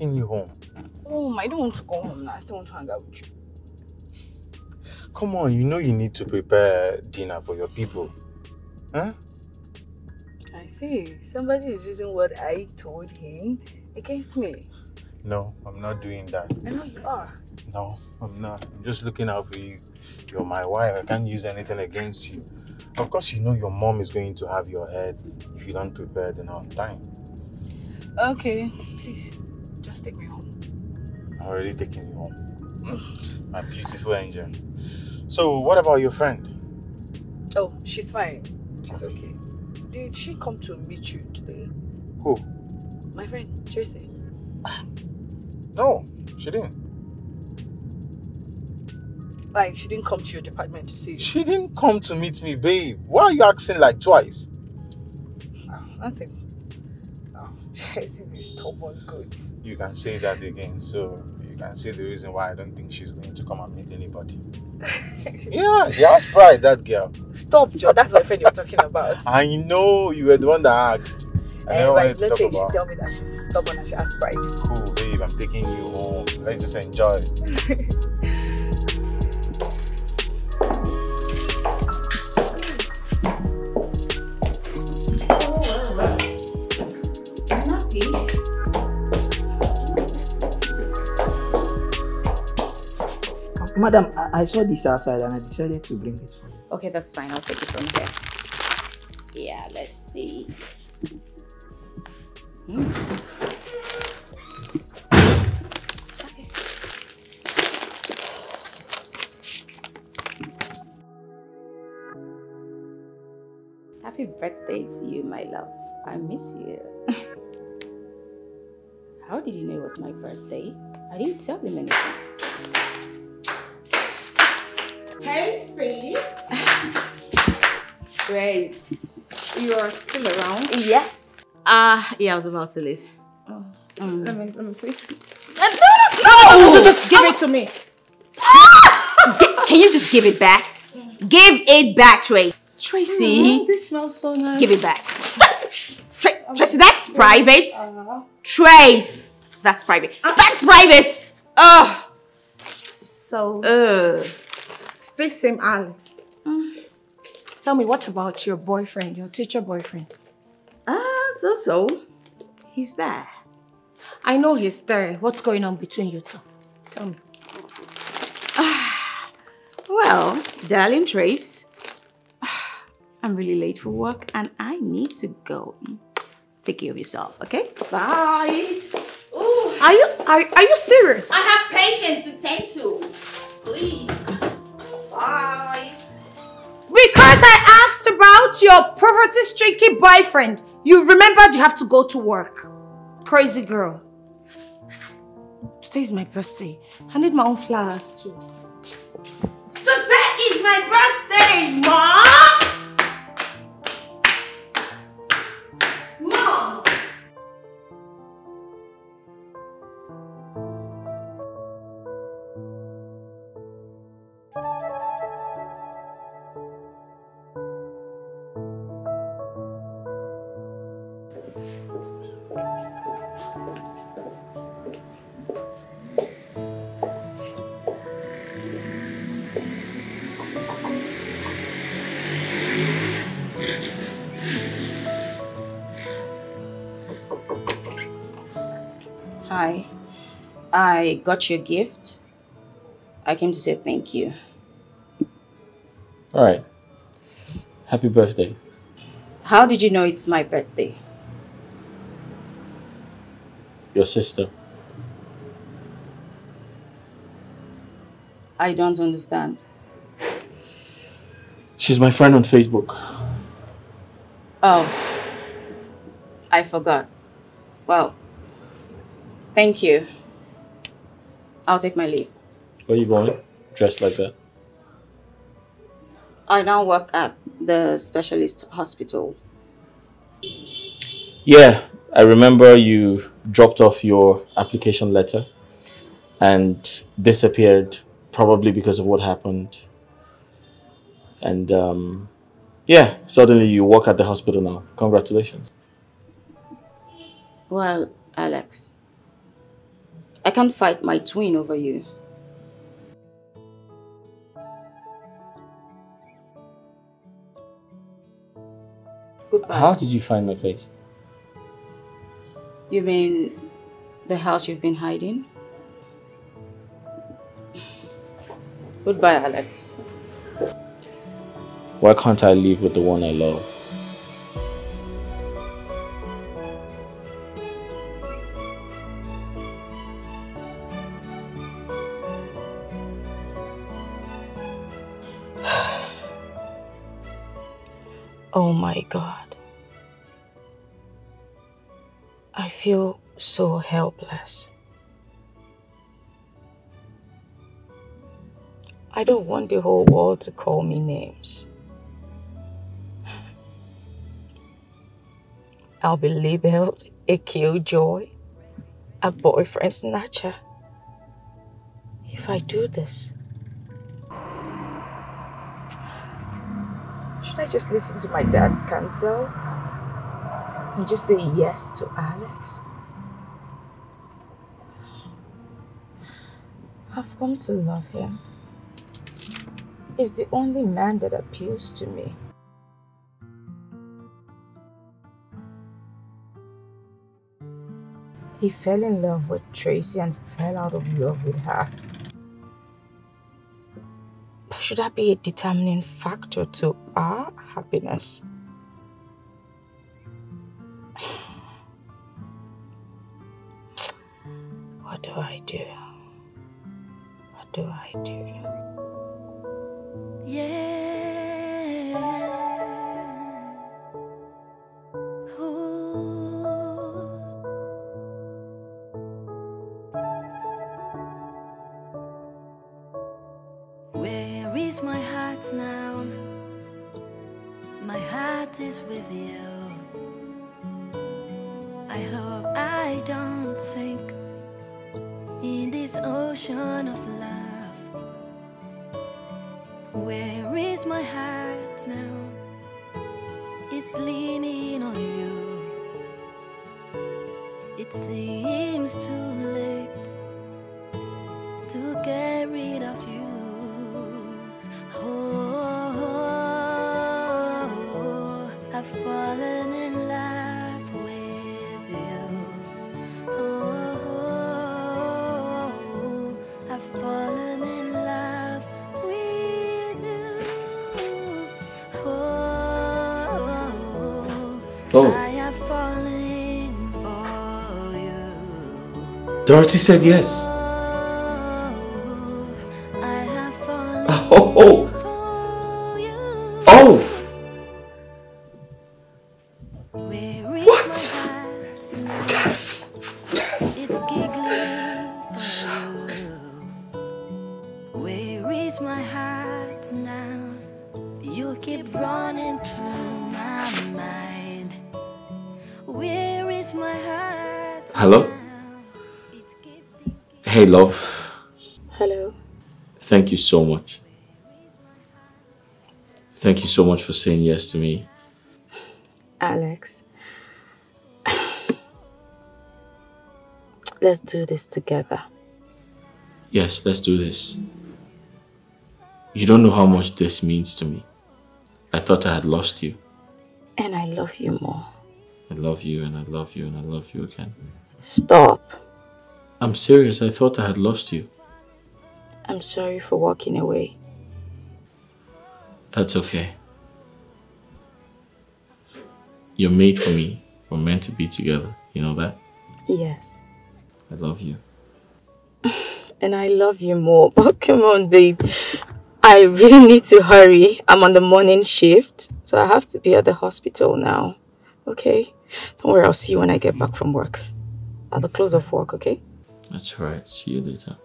Taking you home. Home. I don't want to go home now. I still want to hang out with you. Come on, you know you need to prepare dinner for your people. Huh? I see. Somebody is using what I told him against me. No, I'm not doing that. I know you are. No, I'm not. I'm just looking out for you. You're my wife. I can't use anything against you. Of course, you know your mom is going to have your head if you don't prepare dinner on time. Okay, please, just take me home. I'm already taking you home. Mm. My beautiful angel. So, what about your friend? Oh, she's fine. She's okay. Did she come to meet you today? Who? My friend, Tracy. Ah. No, she didn't. Like, she didn't come to your department to see you? She didn't come to meet me, babe. Why are you asking like twice? Oh, Tracy's a stubborn goat. You can say that again, so you can see the reason why I don't think she's going to come and meet anybody. yeah, she has pride, that girl. Stop, Joe. That's my friend you're talking about. I know you were the one that asked. I never Eh, wanted to let's talk say about. tell me that she's stubborn and she has pride. Cool, babe. I'm taking you home. Let's just enjoy. Madam, I, I saw this outside and I decided to bring it for you. Okay, that's fine. I'll take it from here. Yeah, let's see. Hmm. Happy birthday to you, my love. I miss you. How did you know it was my birthday? I didn't tell him anything. Hey, sis. Grace. You are still around? Yes. Ah, yeah, I was about to leave. Oh, Mm. let me let me see. No! Just give it to me. Can you just give it back? Give it back, Trey. Tracy, Mm, this smells so nice. give it back. Tra- Tracy, that's private. Uh, Trace, that's private. That's private. Ugh. so Ugh. This same Alex. Tell me, what about your boyfriend, your teacher boyfriend? Ah, so so. He's there. I know he's there. What's going on between you two? Tell me. Well, darling Trace, I'm really late for work and I need to go. Take care of yourself, okay? Bye. Ooh. Are you are, are you serious? I have patience to tend to. Please. Because I asked about your poverty streaky boyfriend. You remembered you have to go to work. Crazy girl. Today's my birthday. I need my own flowers too. Today is my birthday! Mom! I got your gift. I came to say thank you. All right. Happy birthday. How did you know it's my birthday? Your sister. I don't understand. She's my friend on Facebook. Oh, I forgot. Well, thank you. I'll take my leave. Where are you going? Dressed like that? I now work at the specialist hospital. Yeah, I remember you dropped off your application letter and disappeared, probably because of what happened. And um, yeah, suddenly you work at the hospital now. Congratulations. Well, Alex, I can't fight my twin over you. Goodbye. How did you find my place? You mean the house you've been hiding? Goodbye, Alex. Why can't I live with the one I love? Feel so helpless. I don't want the whole world to call me names. I'll be labeled a killjoy, a boyfriend snatcher. If I do this, should I just listen to my dad's counsel and just say yes to Alex? I've come to love him. He's the only man that appeals to me. He fell in love with Tracy and fell out of love with her. Should that be a determining factor to our happiness? What do I do? What do I do? Where is my heart now? My heart is with you. I hope I don't in this ocean of love. Where is my heart now? It's leaning on you. It seems too late to get rid of you. Dorothy said yes. I have fallen Oh, oh, oh. What? Yes. Yes. It's giggling. Where is my heart now? You keep running through my mind. Where is my heart? Hello? Hey, love. Hello. Thank you so much. Thank you so much for saying yes to me. Alex. Let's do this together. Yes, let's do this. You don't know how much this means to me. I thought I had lost you. And I love you more. I love you and I love you and I love you again. Stop. I'm serious. I thought I had lost you. I'm sorry for walking away. That's okay. You're made for me. We're meant to be together. You know that? Yes. I love you. And I love you more. But come on, babe. I really need to hurry. I'm on the morning shift, so I have to be at the hospital now. Okay? Don't worry, I'll see you when I get back from work. At the close of work, okay? That's right. See you later.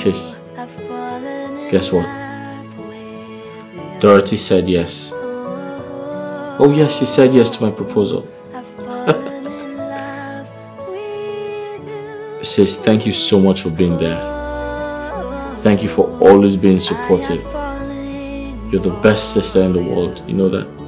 Hello? Hi, sis. I've fallen in Guess what? Dorothy said yes. Oh, yes, she said yes to my proposal. Sis, thank you so much for being there. Thank you for always being supportive. You're the best sister in the world. You know that?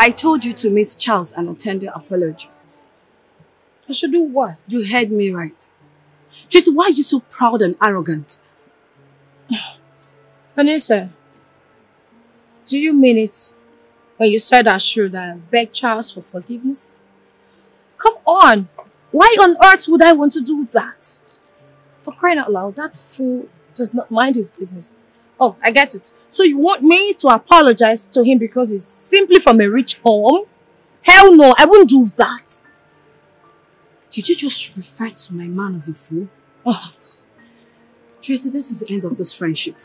I told you to meet Charles and attend the apology. I should do what? You heard me right. Tracy, why are you so proud and arrogant? Vanessa, do you mean it when you said I should uh, beg Charles for forgiveness? Come on. Why on earth would I want to do that? For crying out loud, that fool does not mind his business. Oh, I get it. So you want me to apologize to him because he's simply from a rich home? Hell no, I wouldn't do that. Did you just refer to my man as a fool? Oh, Tracy, this is the end of this friendship.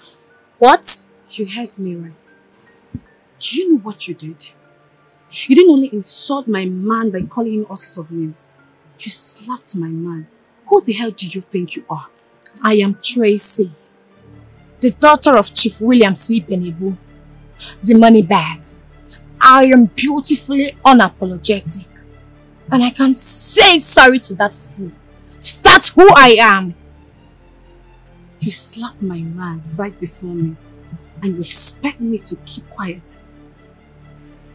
what? You heard me right. Do you know what you did? You didn't only insult my man by calling him all sorts of names. You slapped my man. Who the hell do you think you are? I am Tracy, the daughter of Chief William Sleepenibu, the money bag. I am beautifully unapologetic. And I can say sorry to that fool. That's who I am. You slapped my man right before me. And you expect me to keep quiet.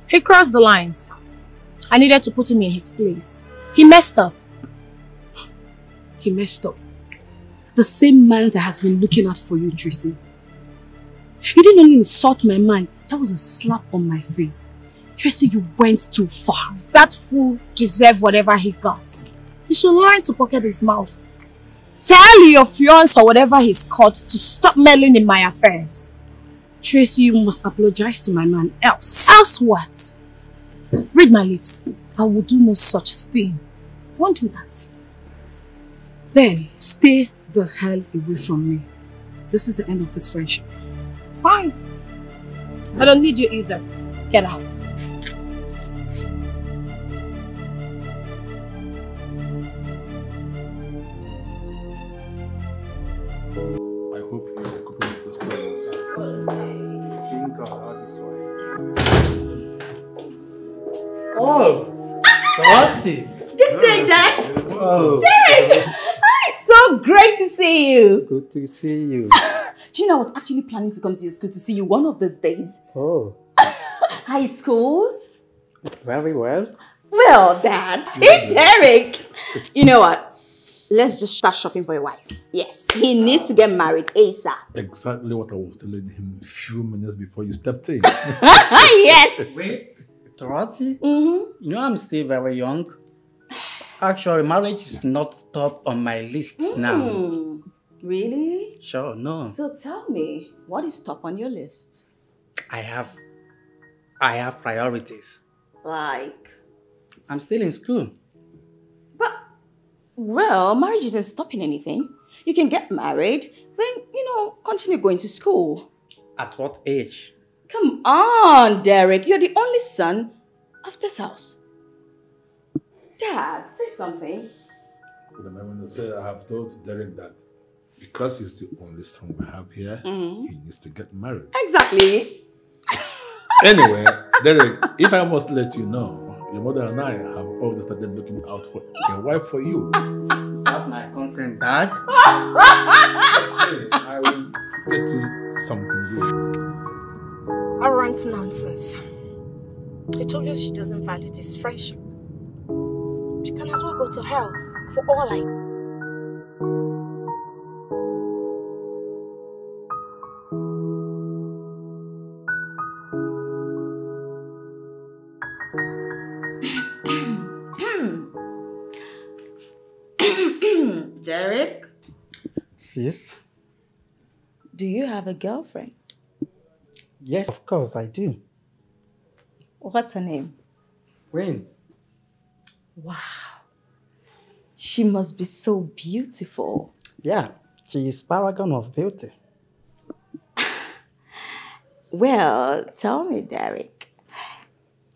He crossed the lines. I needed to put him in his place. He messed up. He messed up. The same man that has been looking out for you, Tracy. You didn't only insult my man, that was a slap on my face. Tracy, you went too far. That fool deserved whatever he got. He should learn to pocket his mouth. Tell your fiance or whatever he's called to stop meddling in my affairs. Tracy, you must apologize to my man, else. Else what? Read my lips. I will do no such thing. Won't do that. Then, stay the hell away from me. This is the end of this friendship. Fine. I don't need you either. Get out. I hope you are coping with the stories. Think out this way. Oh, Dorothy. Good day, Dad. Oh, Derek! Hi, so great to see you. good to see you. Do you know I was actually planning to come to your school to see you one of these days? Oh, High school? very well. Well, Dad. Hey, Derek. You know what? Let's just start shopping for your wife. Yes, he needs to get married ASAP. Exactly what I was telling him a few minutes before you stepped in. yes. Wait, Dorothy? Mm-hmm. You know I'm still very young. Actually, marriage is not top on my list now. Hmm. Really? Sure, no. So tell me, what is top on your list? I have, I have priorities. Like, I'm still in school. But, well, marriage isn't stopping anything. You can get married, then, you know, continue going to school. At what age? Come on, Derek. You're the only son of this house. Dad, say something. But I want to say I have told Derek that because he's the only son we have here, mm-hmm. he needs to get married. Exactly. Anyway, Derek, if I must let you know, your mother and I have already started looking out for a wife for you. Have my consent, Dad. I will get you something good. Arrant nonsense. It's obvious she doesn't value this friendship. You can as well go to hell for all I Derek? Sis? Do you have a girlfriend? Yes, of course I do. What's her name? Rain. Wow. She must be so beautiful. Yeah, she is paragon of beauty. Well, tell me, Derek.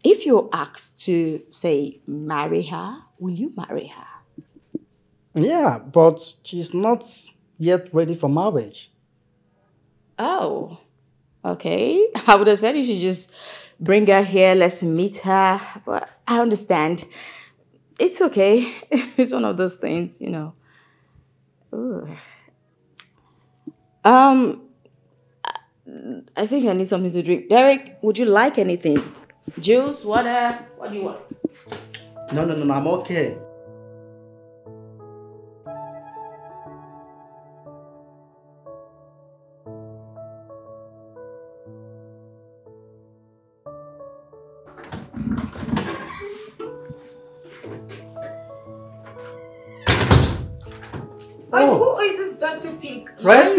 If you're asked to, say, marry her, will you marry her? Yeah, but she's not yet ready for marriage. Oh, okay. I would have said you should just bring her here, let's meet her. But I understand. It's okay. It's one of those things, you know. Ugh. Um, I- I think I need something to drink. Derek, would you like anything? Juice, water? What do you want? No, no, no, no I'm okay.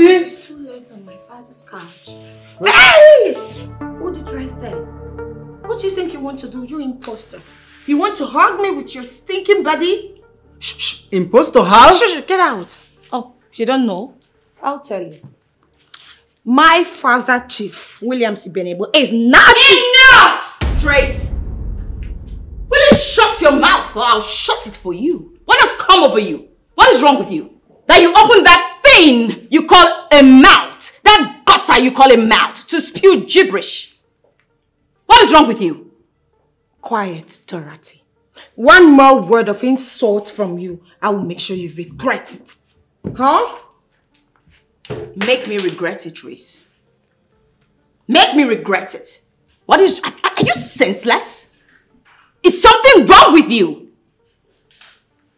Tracy? Lying his two legs on my father's couch. Hey! Hold it right there. What do you think you want to do, you imposter? You want to hug me with your stinking body? Shh, Imposter house? Shh, shh, get out. Oh, you don't know? I'll tell you. My father, Chief William Sibenebo, is not Enough! Trace! Will you shut your mouth or I'll shut it for you? What has come over you? What is wrong with you? That you open that thing you call a mouth, that gutter you call a mouth, to spew gibberish. What is wrong with you? Quiet, Dorothy. One more word of insult from you, I will make sure you regret it. Huh? Make me regret it, Reese. Make me regret it. What is. Are, are you senseless? Is something wrong with you?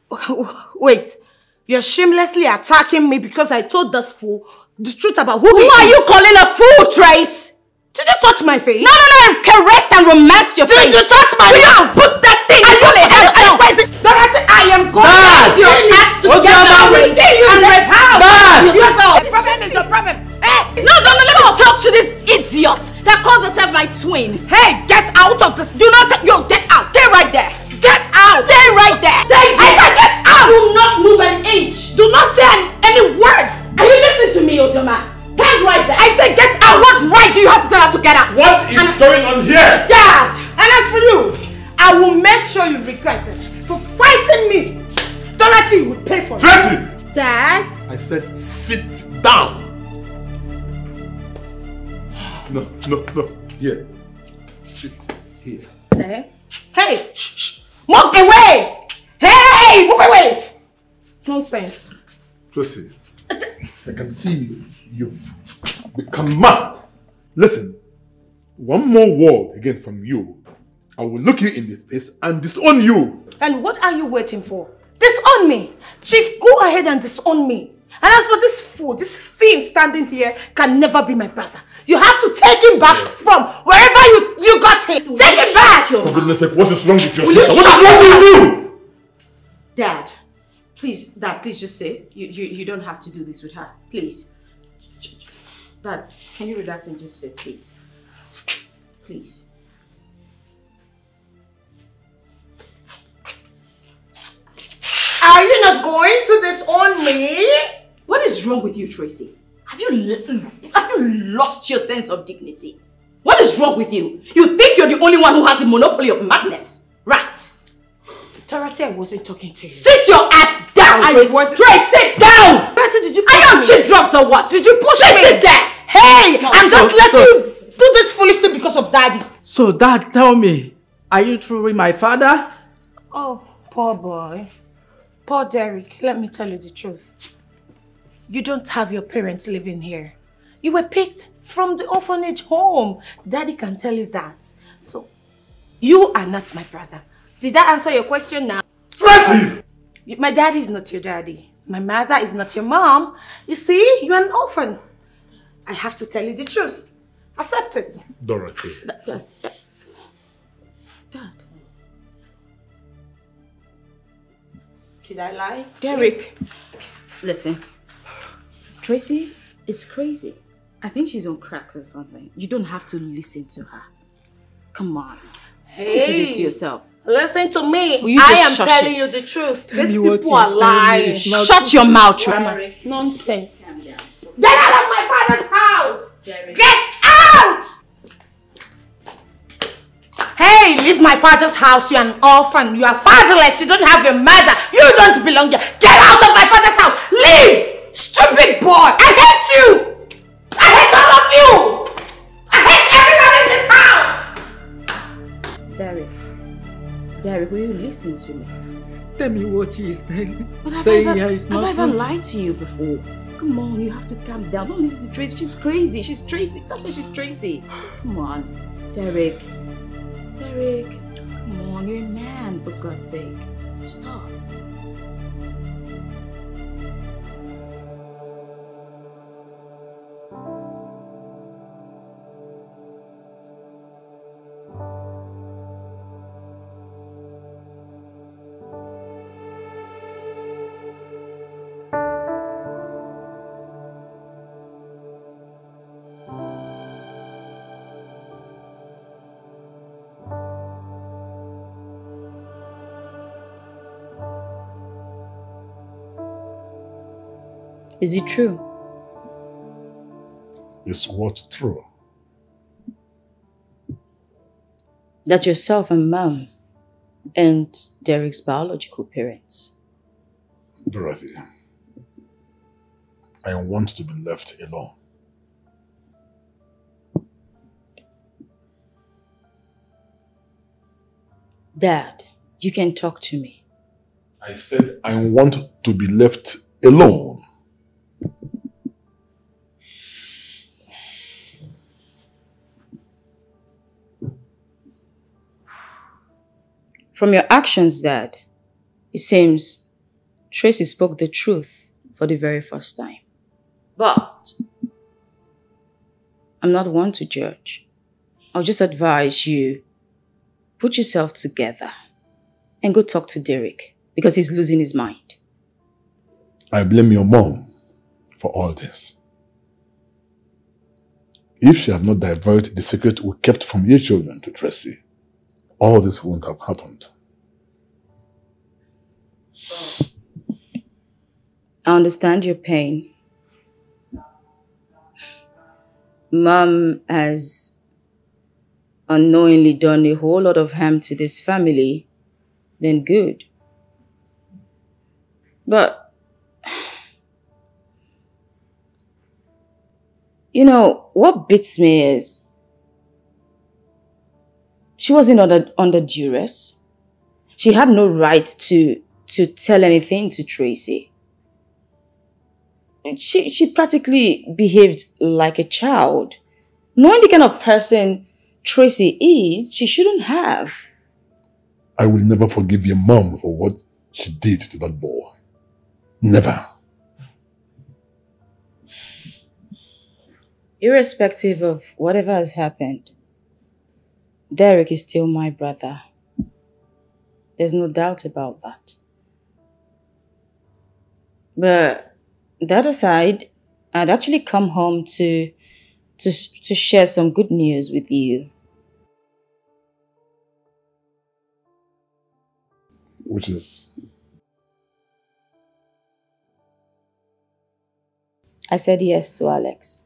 Wait, you're shamelessly attacking me because I told this fool the truth about who Who he are is. you calling a fool, Trace? Did you touch my face? No, no, no, I've caressed and romanced your Did face. you touch my you mouth? put that thing you call a you- head you down? Dorothy, I am going Dad! to Your you. What's together, your. Kill you And this let's- house. Dad! You yourself. The problem is the problem. Eh? Hey, No, no, no, let me talk to this idiot that calls herself my twin. hey, get out of this. Do not, yo, get out. Stay right there. Get out. Stay right there. Stay I there. said get out. Do not move an inch. Do not say any, any word. Are you listening to me, Ozoma? Stand right there. I said get out. what right do you have to tell her to get out? What is going on here? Dad. And as for you, I will make sure you regret this for fighting me. Dorothy will pay for it. Tracy! Dad. I said sit down. No, no, no. Here. Sit here. Eh? Hey, shh, shh. Move away. Hey, move away. Nonsense. Tracy, I can see you. You've become mad. Listen, one more word again from you, I will look you in the face and disown you. And what are you waiting for? Disown me. Chief, go ahead and disown me. And as for this fool, this thing standing here can never be my brother. You have to take him back from wherever you, you got him. Take him back. For goodness sake, what is wrong with your Will you sister? What shut is wrong with you? Dad, please, Dad, please just sit. You, you, you don't have to do this with her. Please. Dad, can you relax and just sit, please? Please. Are you not going to disown me? What is wrong with you, Tracy? Have you, have you lost your sense of dignity? What is wrong with you? You think you're the only one who has the monopoly of madness, right? Dorothy, I wasn't talking to you. Sit your ass down, I Trace. wasn't- Trace, sit down! Dorothy, did you Are you on cheap drugs or what? Did you push Just me? sit there! Hey, No, I'm so- just letting so- you do this foolish thing because of daddy. So, Dad, tell me, are you truly my father? Oh, poor boy. Poor Derek, let me tell you the truth. You don't have your parents living here. You were picked from the orphanage home. Daddy can tell you that. So, you are not my brother. Did that answer your question now? Tracy! You- My daddy is not your daddy. My mother is not your mom. You see, you're an orphan. I have to tell you the truth. Accept it. Dorothy. Dad. Dad. Did I lie? Derek. Listen. Tracy is crazy. I think she's on cracks or something. You don't have to listen to her. Come on. Don't do this to yourself. Listen to me. You I am telling it? you the truth. Tell These me people are he's lying. Shut your mouth, Trema. Nonsense. Get out of my father's house. Get out! Hey, leave my father's house. You're an orphan. You are fatherless. You don't have your mother. You don't belong here. Get out of my father's house. Leave! Stupid boy. I hate you. I hate all of you. I hate everyone in this house. Derek. Derek, will you listen to me? Tell me what she is telling. But have I Saying ever, here is have I ever lied to you before? Come on, you have to calm down. Don't listen to Tracy. She's crazy. She's Tracy. That's why she's Tracy. Come on. Derek. Derek. Come on, you're a man, for God's sake. Stop. Is it true? Is what true? That yourself and mom and Derek's biological parents. Dorothy, I want to be left alone. Dad, you can talk to me. I said I want to be left alone. From your actions, Dad, it seems Tracy spoke the truth for the very first time. But I'm not one to judge. I'll just advise you put yourself together and go talk to Derek because he's losing his mind. I blame your mom for all this. If she had not diverted the secret we kept from your children to Tracy, all this wouldn't have happened. I understand your pain. Mom has unknowingly done a whole lot of harm to this family, then good. But, you know, what beats me is she wasn't under, under duress. She had no right to, to tell anything to Tracy she she practically behaved like a child. Knowing the kind of person Tracy is, she shouldn't have. I will never forgive your mom for what she did to that boy. Never. Irrespective of whatever has happened, Derek is still my brother. There's no doubt about that. But that aside, I'd actually come home to to to share some good news with you. Which is, I said yes to Alex.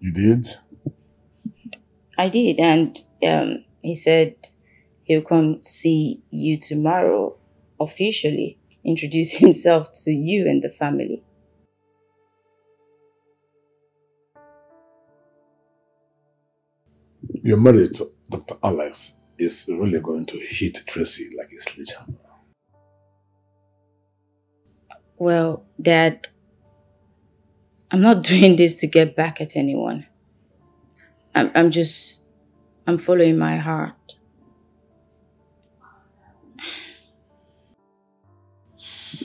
You did? I did, and um, he said he'll come see you tomorrow officially, introduce himself to you and the family. Your marriage to Dr. Alex is really going to hit Tracy like a sledgehammer. Well, Dad, I'm not doing this to get back at anyone. I'm, I'm just, I'm following my heart.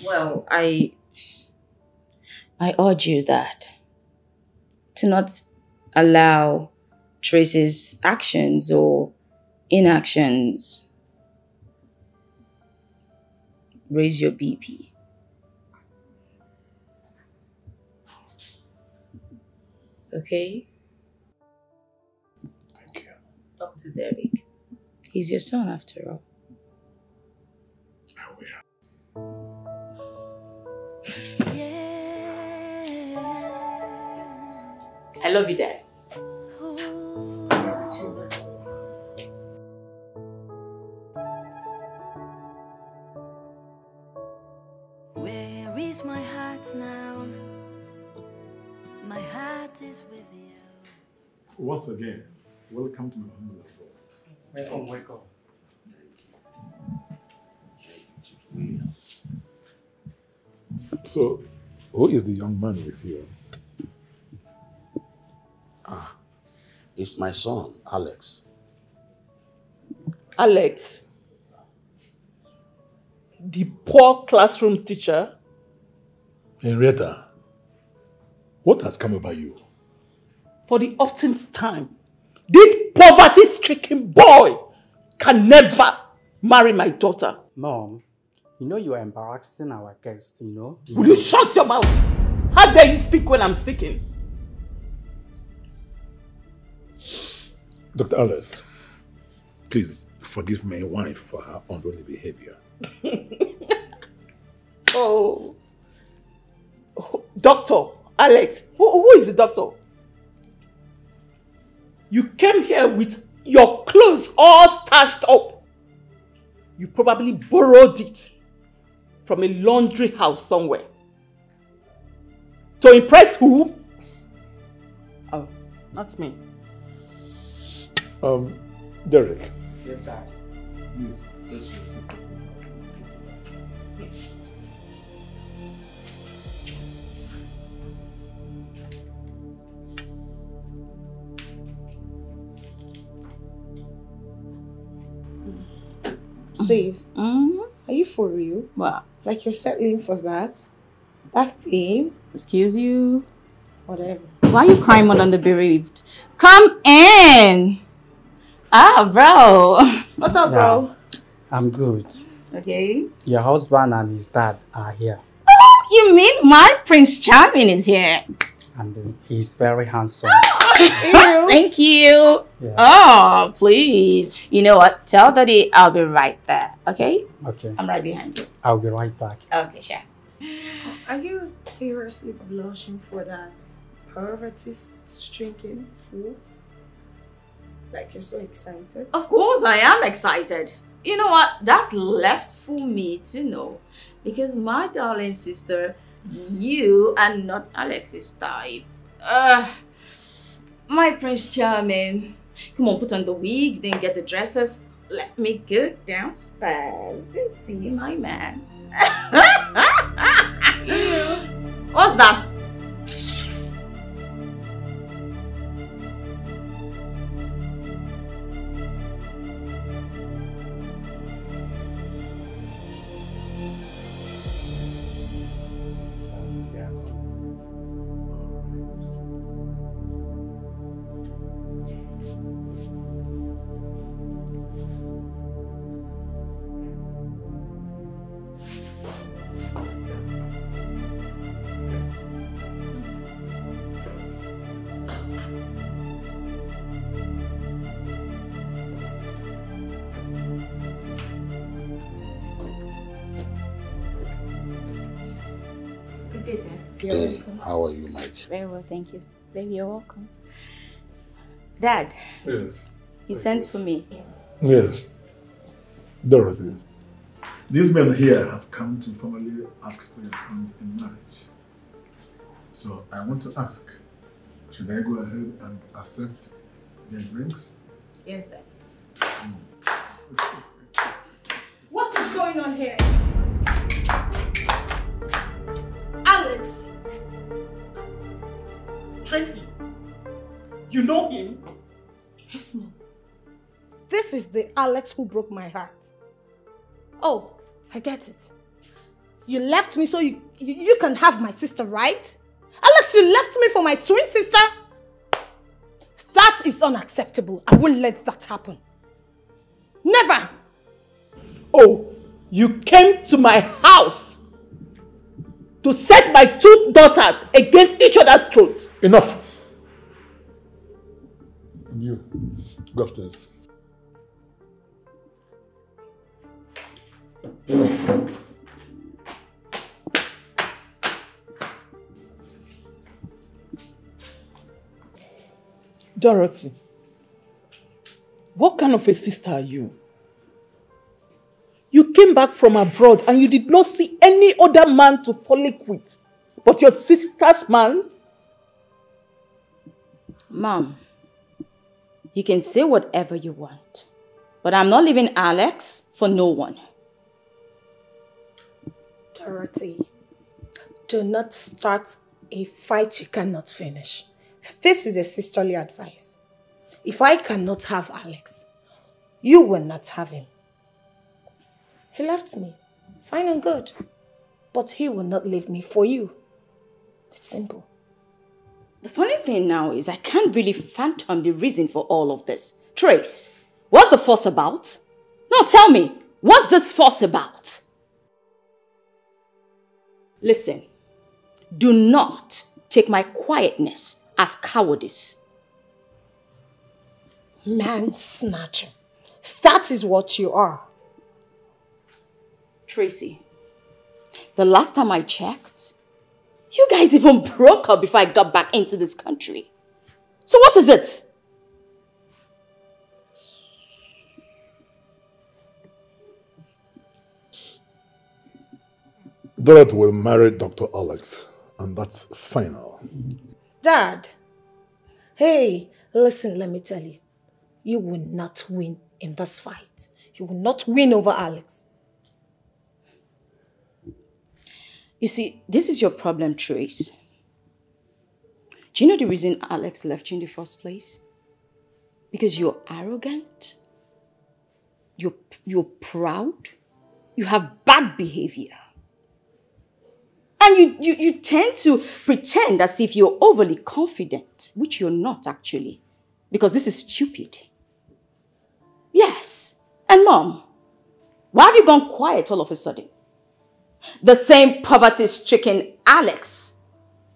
Well, I, I urge you that to not allow Tracy's actions or inactions raise your BP. Okay? Thank you. Talk to Derek. He's your son after all. I will. I love you, Dad. Where is my heart now? My heart is with you. Once again, welcome to my humble abode. Welcome, welcome. So, who is the young man with you? Ah, it's my son, Alex. Alex, the poor classroom teacher. Henrietta, what has come over you? For the oftenth time, this poverty-stricken boy can never marry my daughter. Mom, you know you are embarrassing our guest, you know? Will you shut your mouth? How dare you speak when I'm speaking? Dr. Alice, please forgive my wife for her unruly behavior. Oh. oh. Doctor, Alex, who, who is the doctor? You came here with your clothes all starched up. You probably borrowed it from a laundry house somewhere. To impress who? Oh, not me. Um, Derek, Yes, Dad. please fetch your sister. Sis, Mm-hmm. are you for real? What? Like you're settling for that? That thing? Excuse you? Whatever. Why are you crying more than the bereaved? Come in! Ah, bro. What's up, bro? I'm good. Okay. Your husband and his dad are here, You mean my Prince Charming is here? and he's very handsome. Thank you. Yeah. Oh, please. You know what? Tell Daddy I'll be right there. Okay? Okay, I'm right behind you. I'll be right back. Okay, sure. Are you seriously blushing for that pervertist drinking fool? Like you're so excited? Of course, I am excited. You know what? That's left for me to know. Because my darling sister, you are not Alex's type. Uh, my Prince Charming. Come on, put on the wig, then get the dresses. Let me go downstairs and see my man. What's that? You're Hey, welcome. how are you, my dear? Very well, thank you. Baby, you're welcome. Dad, Yes. you sent for me. Yes. Dorothy, these men here have come to formally ask for your hand in marriage. So I want to ask, should I go ahead and accept their drinks? Yes, Dad. What is going on here? Alex! Tracy, you know him? Yes, mom. This is the Alex who broke my heart. Oh, I get it. You left me so you, you, you can have my sister, right? Alex, you left me for my twin sister? That is unacceptable. I won't let that happen. Never! Oh, you came to my house to set my two daughters against each other's throat. Enough. And you. Go upstairs. Dorothy, what kind of a sister are you? You came back from abroad and you did not see any other man to frolic with but your sister's man? Mom, you can say whatever you want, but I'm not leaving Alex for no one. Dorothy, do not start a fight you cannot finish. This is a sisterly advice. If I cannot have Alex, you will not have him. He left me, fine and good, but he will not leave me for you. It's simple. The funny thing now is I can't really fathom the reason for all of this. Trace, what's the fuss about? No, tell me, what's this fuss about? Listen, do not take my quietness as cowardice. Man snatcher. That is what you are. Tracy, the last time I checked, you guys even broke up before I got back into this country. So what is it? Dorothy will marry Dr. Alex, and that's final. Dad, hey, listen, let me tell you. You will not win in this fight. You will not win over Alex. You see, this is your problem, Trace. Do you know the reason Alex left you in the first place? Because you're arrogant, you're, you're proud, you have bad behavior. And you, you, you tend to pretend as if you're overly confident, which you're not actually, because this is stupid. Yes. And mom, why have you gone quiet all of a sudden? The same poverty stricken Alex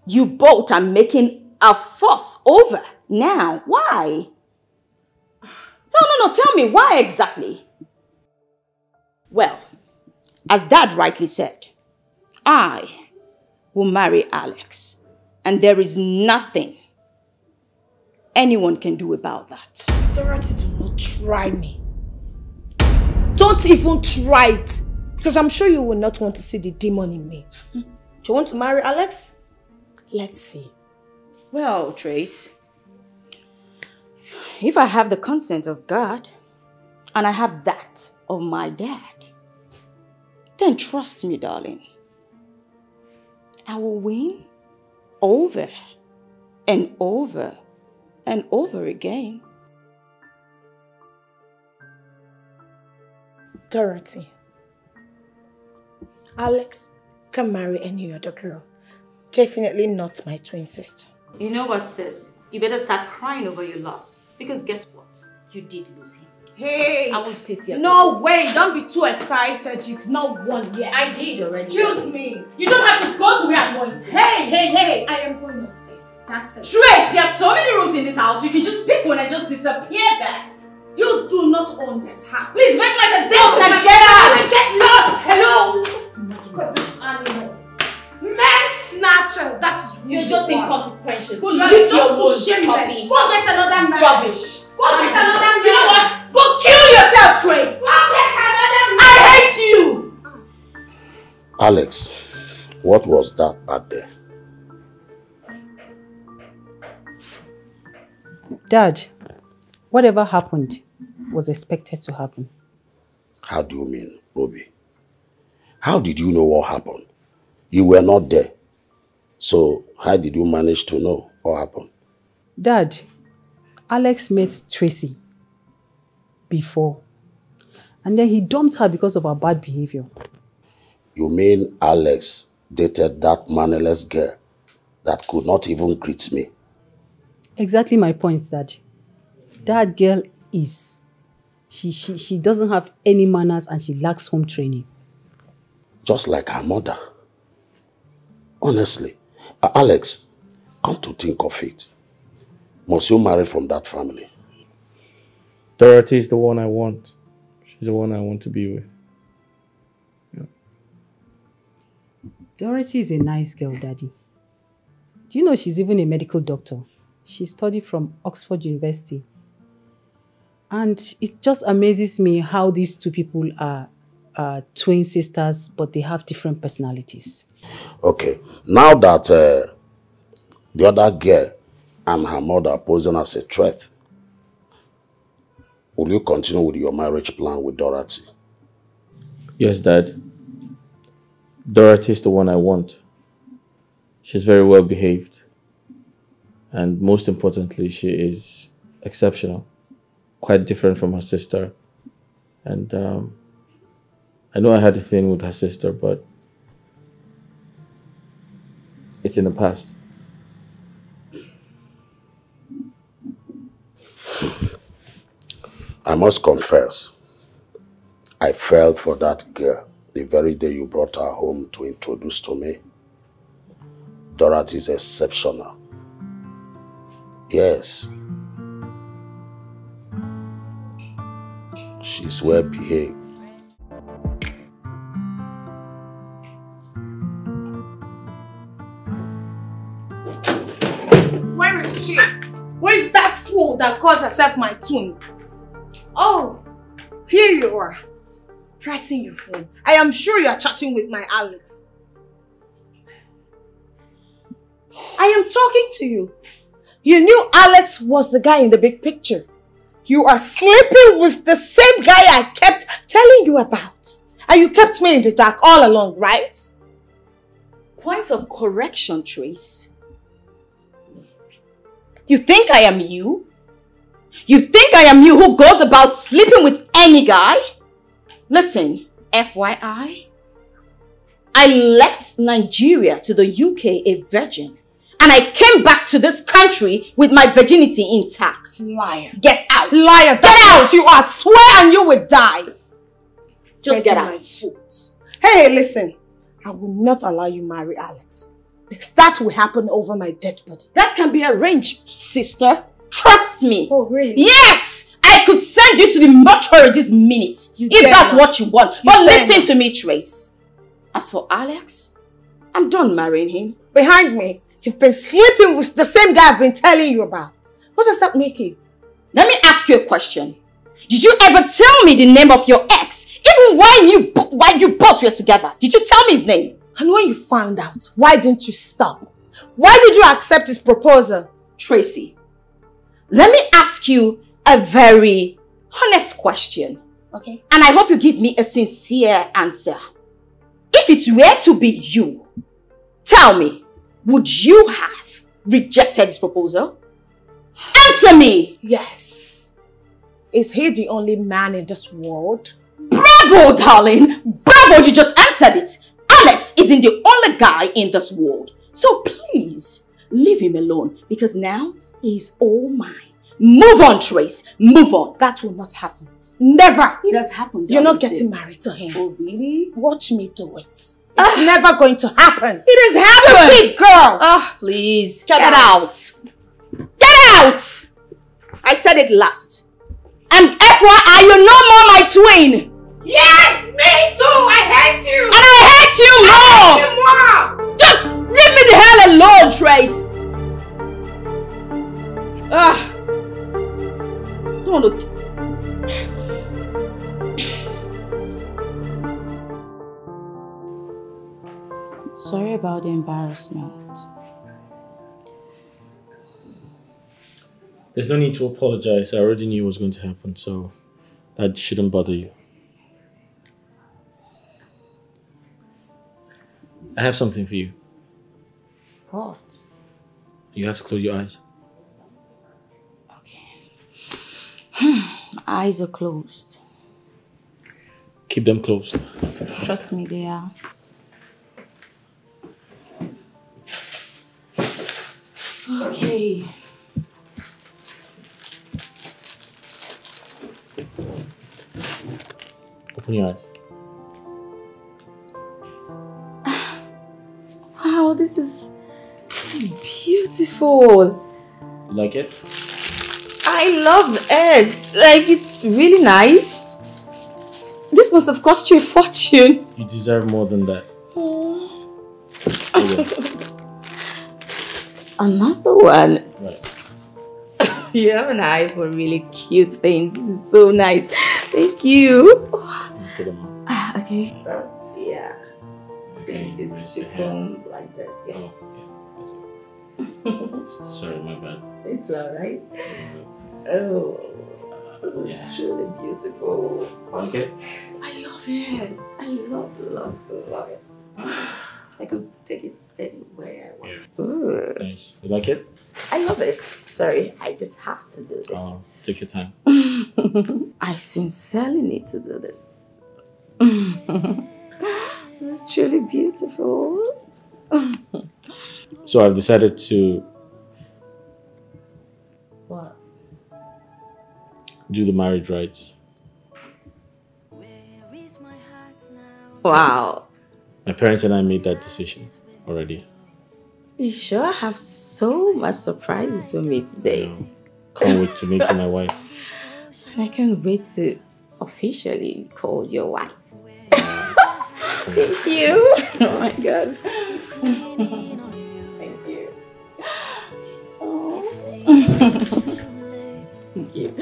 you both are making a fuss over now. Why? No, no, no, tell me why exactly? Well, as dad rightly said, I will marry Alex, and there is nothing anyone can do about that. Dorothy, do not try me. Don't even try it. Because I'm sure you will not want to see the demon in me. Do you want to marry Alex? Let's see. Well, Trace, if I have the consent of God and I have that of my dad, then trust me, darling. I will win over and over and over again. Dorothy, Alex can marry any other girl. Definitely not my twin sister. You know what, sis? You better start crying over your loss. Because guess what? You did lose him. Hey! I will sit here. No way! Don't be too excited. You've not won yet. I did already. Excuse me. You don't have to go to where I'm going. Hey, hey, hey! I am going upstairs. That's it. Trace, there are so many rooms in this house. You can just pick one and just disappear there. You do not own this house. Please make like a This dog and get out. house. Get lost. Hello. Just imagine. Look at this animal. Man snatcher. That's You're just inconsequential. Go You are lick just your too wounds, shameless. puppy. Go get another man. Rubbish. Go get another man. You know what? Go kill yourself, Trace. Go get another man. I hate you. Alex, what was that back there? Dad, whatever happened was expected to happen. How do you mean, Ruby? How did you know what happened? You were not there. So how did you manage to know what happened? Dad, Alex met Tracy before. And then he dumped her because of her bad behavior. You mean Alex dated that mannerless girl that could not even greet me? Exactly my point, Dad. That girl is. She, she, she doesn't have any manners and she lacks home training. Just like her mother. Honestly, uh, Alex, come to think of it, must you marry from that family? Dorothy is the one I want. She's the one I want to be with. Dorothy is a nice girl, Daddy. Do you know she's even a medical doctor? She studied from Oxford University. And it just amazes me how these two people are, are twin sisters, but they have different personalities. Okay, now that uh, the other girl and her mother are posing as a threat, will you continue with your marriage plan with Dorothy? Yes, Dad. Dorothy is the one I want. She's very well behaved. And most importantly, she is exceptional. Quite different from her sister. And um, I know I had a thing with her sister, but it's in the past. I must confess, I fell for that girl the very day you brought her home to introduce to me. Dorothy is exceptional. Yes. She's well behaved. That calls herself my twin? Oh, here you are. Pressing your phone. I am sure you are chatting with my Alex. I am talking to you. You knew Alex was the guy in the big picture. You are sleeping with the same guy I kept telling you about. And you kept me in the dark all along, right? Point of correction, Trace. You think I am you? You think I am you who goes about sleeping with any guy? Listen, FYI, I left Nigeria to the UK a virgin. And I came back to this country with my virginity intact. Liar. Get out. Liar. Get out. You are swear and you will die. Just get out. my foot. Hey, listen. I will not allow you marry Alex. That will happen over my dead body. That can be arranged, sister. Trust me. Oh, really? Yes! I could send you to the mortuary this minute if that's not. what you want. You but listen not. to me, Trace. As for Alex, I'm done marrying him. Behind me, you've been sleeping with the same guy I've been telling you about. What does that make you? Let me ask you a question. Did you ever tell me the name of your ex? Even when you when you both were together, did you tell me his name? And when you found out, why didn't you stop? Why did you accept his proposal? Tracy, let me ask you a very honest question. Okay. And I hope you give me a sincere answer. If it were to be you, tell me, would you have rejected his proposal? Answer me! Yes. Is he the only man in this world? Bravo, darling! Bravo, you just answered it! Alex isn't the only guy in this world. So please, leave him alone because now he's all mine. Move on, Trace. Move on. That will not happen. Never. It has happened. You're not getting sis. married to him. Oh, really? Watch me do it. It's never going to happen. It has happened. Stupid girl. Ah, please. Get Get, out. out. Get out! I said it last. And FYI, you're no more my twin. Yes, me too. I hate you. And I hate you more. more. Just leave me the hell alone, Trace. Ah. Don't want to. Sorry about the embarrassment. There's no need to apologize. I already knew it was going to happen, so that shouldn't bother you. I have something for you. What? You have to close your eyes. eyes are closed. Keep them closed. Trust me, they are. Okay. Open your eyes. Wow, this is this is beautiful. You like it? I love it. Like, it's really nice. This must have cost you a fortune. You deserve more than that. Another one. Right. You have an eye for really cute things. This is so nice. Thank you. Put. Ah, okay. That's, yeah. Okay, this should go like this. Yeah. Sorry, my bad. It's alright. Oh, this is truly beautiful. Okay. I love it. I love, love, love it. I could take it anywhere I want. Ooh. Nice. You like it? I love it. Sorry, I just have to do this. Oh, take your time. I sincerely need to do this. this is truly beautiful. So I've decided to do the marriage rites. Wow. My parents and I made that decision already. You sure have so much surprises for me today. Can't wait to make you my wife. I can't wait to officially call your wife. Thank you. Oh my god. Thank you. Oh. Thank you.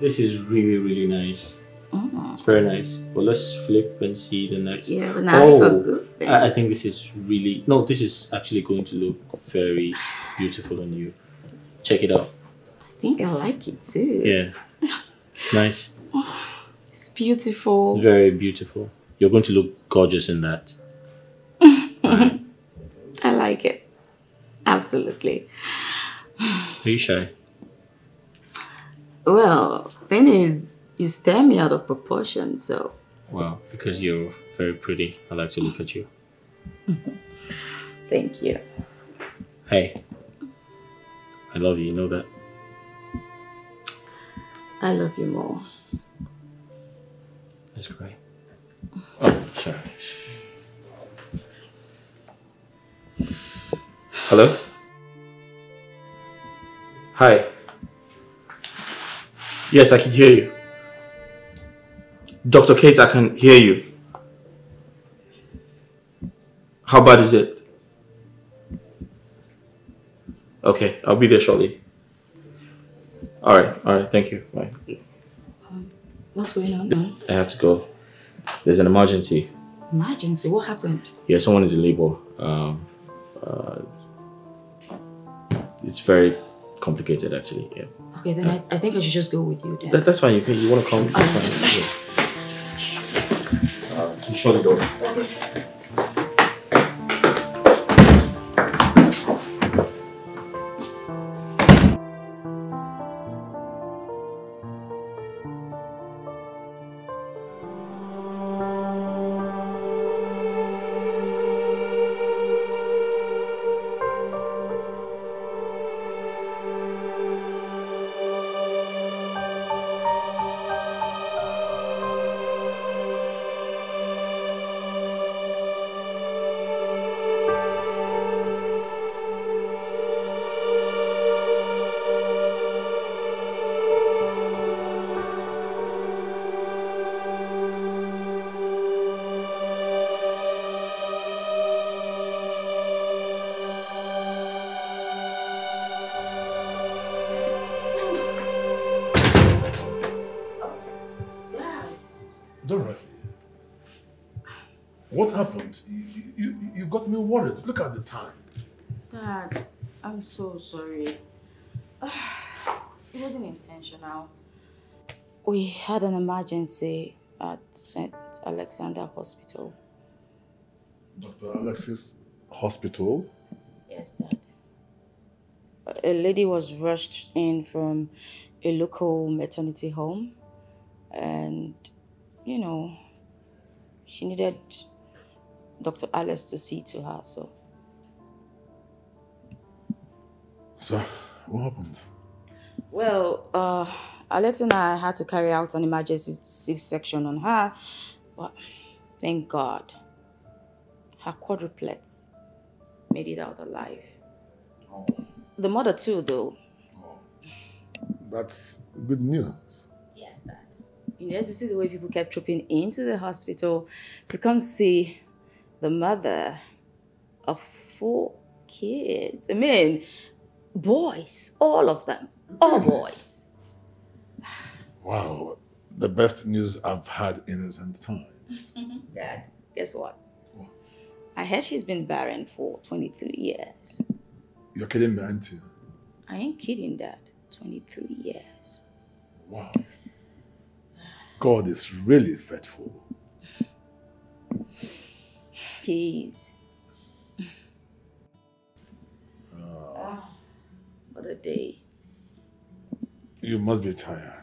This is really, really nice. Oh. It's very nice. But let's flip and see the next. Yeah, but now oh, good I, I think this is really no. This is actually going to look very beautiful on you. Check it out. I think I like it too. Yeah, it's nice. It's beautiful. Very beautiful. You're going to look gorgeous in that. I like it. Absolutely. Are you shy? Well, thing is, you stare me out of proportion, so Well, because you're very pretty. I like to look at you. thank you. Hey, I love you. You know that. I love you more. That's great. Oh, sorry. Hello? Hi. Yes, I can hear you. Dr. Kate, I can hear you. How bad is it? Okay, I'll be there shortly. Alright, alright, thank you. Bye. What's going on now? I have to go. There's an emergency. Emergency, what happened? Yeah, someone is in labor. Um, uh, it's very complicated, actually. Yeah, Okay, then I, I think I should just go with you then. that, that's fine. You can. You want to come? Oh, that's fine. Yeah. Uh, you shut the door. Dorothy, We had an emergency at St. Alexander Hospital. Dr. Alex's Hospital. Yes, Dad. A lady was rushed in from a local maternity home, and you know, she needed Dr. Alice to see to her. So, So, what happened? well, uh, Alex and I had to carry out an emergency C-section on her, but Thank God. Her quadruplets made it out alive. Oh. The mother too, though. Oh. That's good news. Yes, Dad. You know, to see the way people kept trooping into the hospital to come see the mother of four kids. I mean, boys, all of them, all boys. Wow, the best news I've had in recent times. Dad, guess what? I heard she's been barren for 23 years. You're kidding me, auntie? I ain't kidding, Dad. 23 years. Wow. God is really faithful. Jeez. Ah, what a day. You must be tired.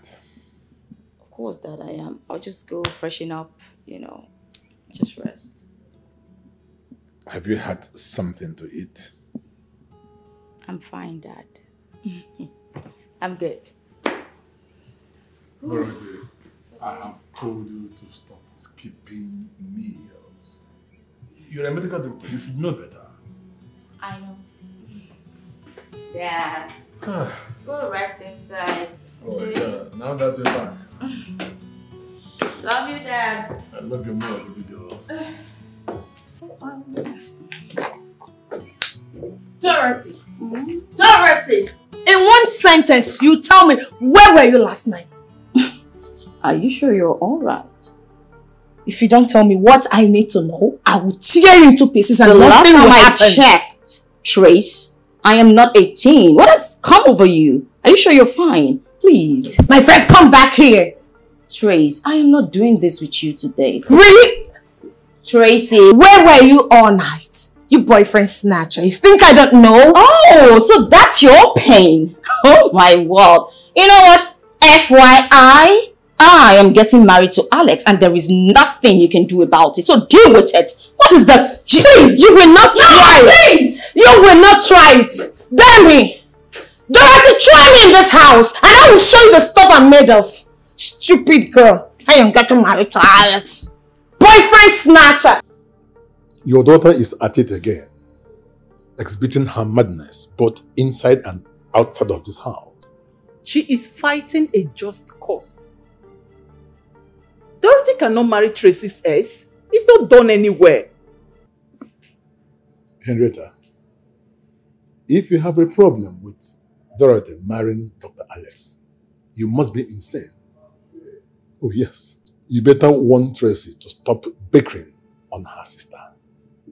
Of course, Dad, I am. I'll just go freshen up, you know, just rest. Have you had something to eat? I'm fine, Dad. I'm good. Dorothy, I have told you to stop skipping meals. You're a medical doctor. You should know better. I know. Dad, Ah, go rest inside. oh, yeah. Now that you're back, Love you, Dad. I love you more, baby girl. Dorothy. Mm-hmm. Dorothy. In one sentence, you tell me where were you last night? Are you sure you're all right? If you don't tell me what I need to know, I will tear you into pieces and the last nothing time will I happen. checked, Trace, I am not 18. What has come over you? Are you sure you're fine? Please. My friend, come back here. Trace, I am not doing this with you today. Really? Tracy. Where were you all night? You boyfriend snatcher. You think I don't know? Oh, so that's your pain. Oh my word. You know what? FYI, I am getting married to Alex and there is nothing you can do about it. So deal with it. What is this? Please, you will not try it. please. You will not try it. Dare me. Dorothy, try me in this house and I will show you the stuff I'm made of. Stupid girl. I am getting married to Alex. Boyfriend snatcher. Your daughter is at it again, exhibiting her madness both inside and outside of this house. She is fighting a just cause. Dorothy cannot marry Tracy's ex. It's not done anywhere. Henrietta, if you have a problem with Dorothy marrying Dr. Alex, you must be insane. Oh, yes. You better warn Tracy to stop bickering on her sister.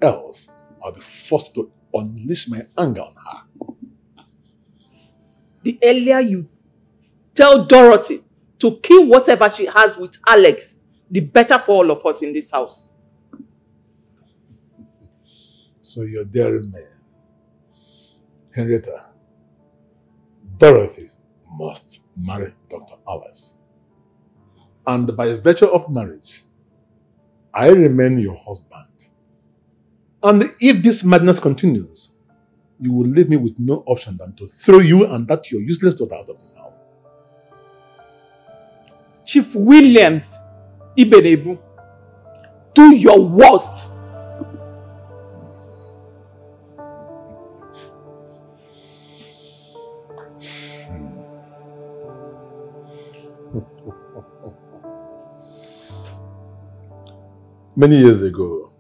Else, I'll be forced to unleash my anger on her. The earlier you tell Dorothy to kill whatever she has with Alex, the better for all of us in this house. So you're daring me. Henrietta, Dorothy must marry Dr. Alex. And by virtue of marriage, I remain your husband. And if this madness continues, you will leave me with no option than to throw you and that your useless daughter out of this house. Chief Williams Ibenebu, do your worst. Many years ago,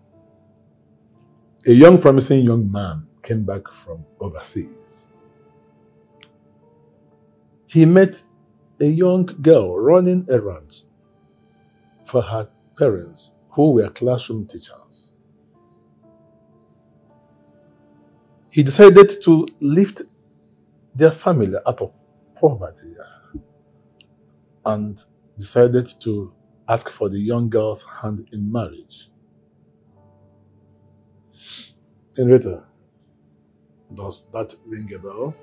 a young promising young man came back from overseas. He met a young girl running errands for her parents who were classroom teachers. He decided to lift their family out of poverty and decided to ask for the young girl's hand in marriage. Henrietta, does that ring a bell?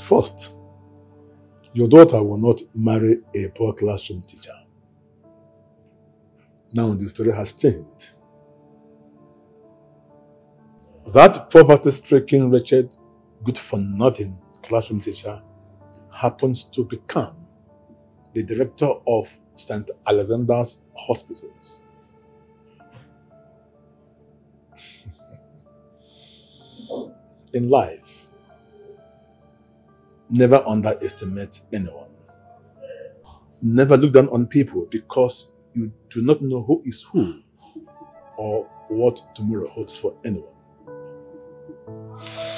First, your daughter will not marry a poor classroom teacher. Now the story has changed. That poverty stricken, wretched good for nothing classroom teacher happens to become the director of St. Alexander's Hospitals. In life, never underestimate anyone. Never look down on people because you do not know who is who or what tomorrow holds for anyone. Yeah.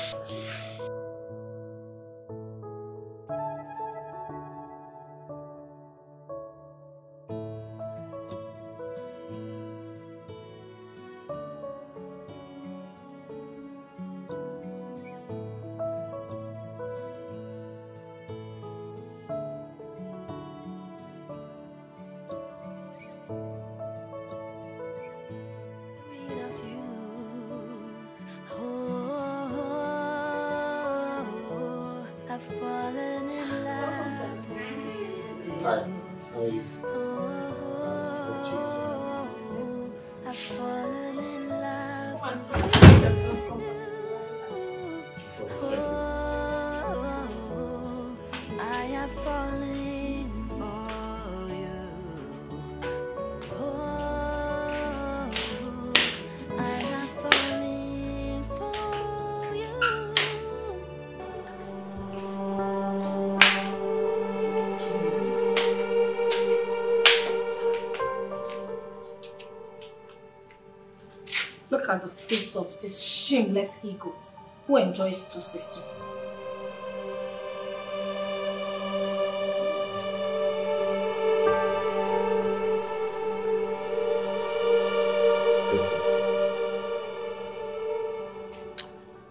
Face of this shameless egot who enjoys two sisters.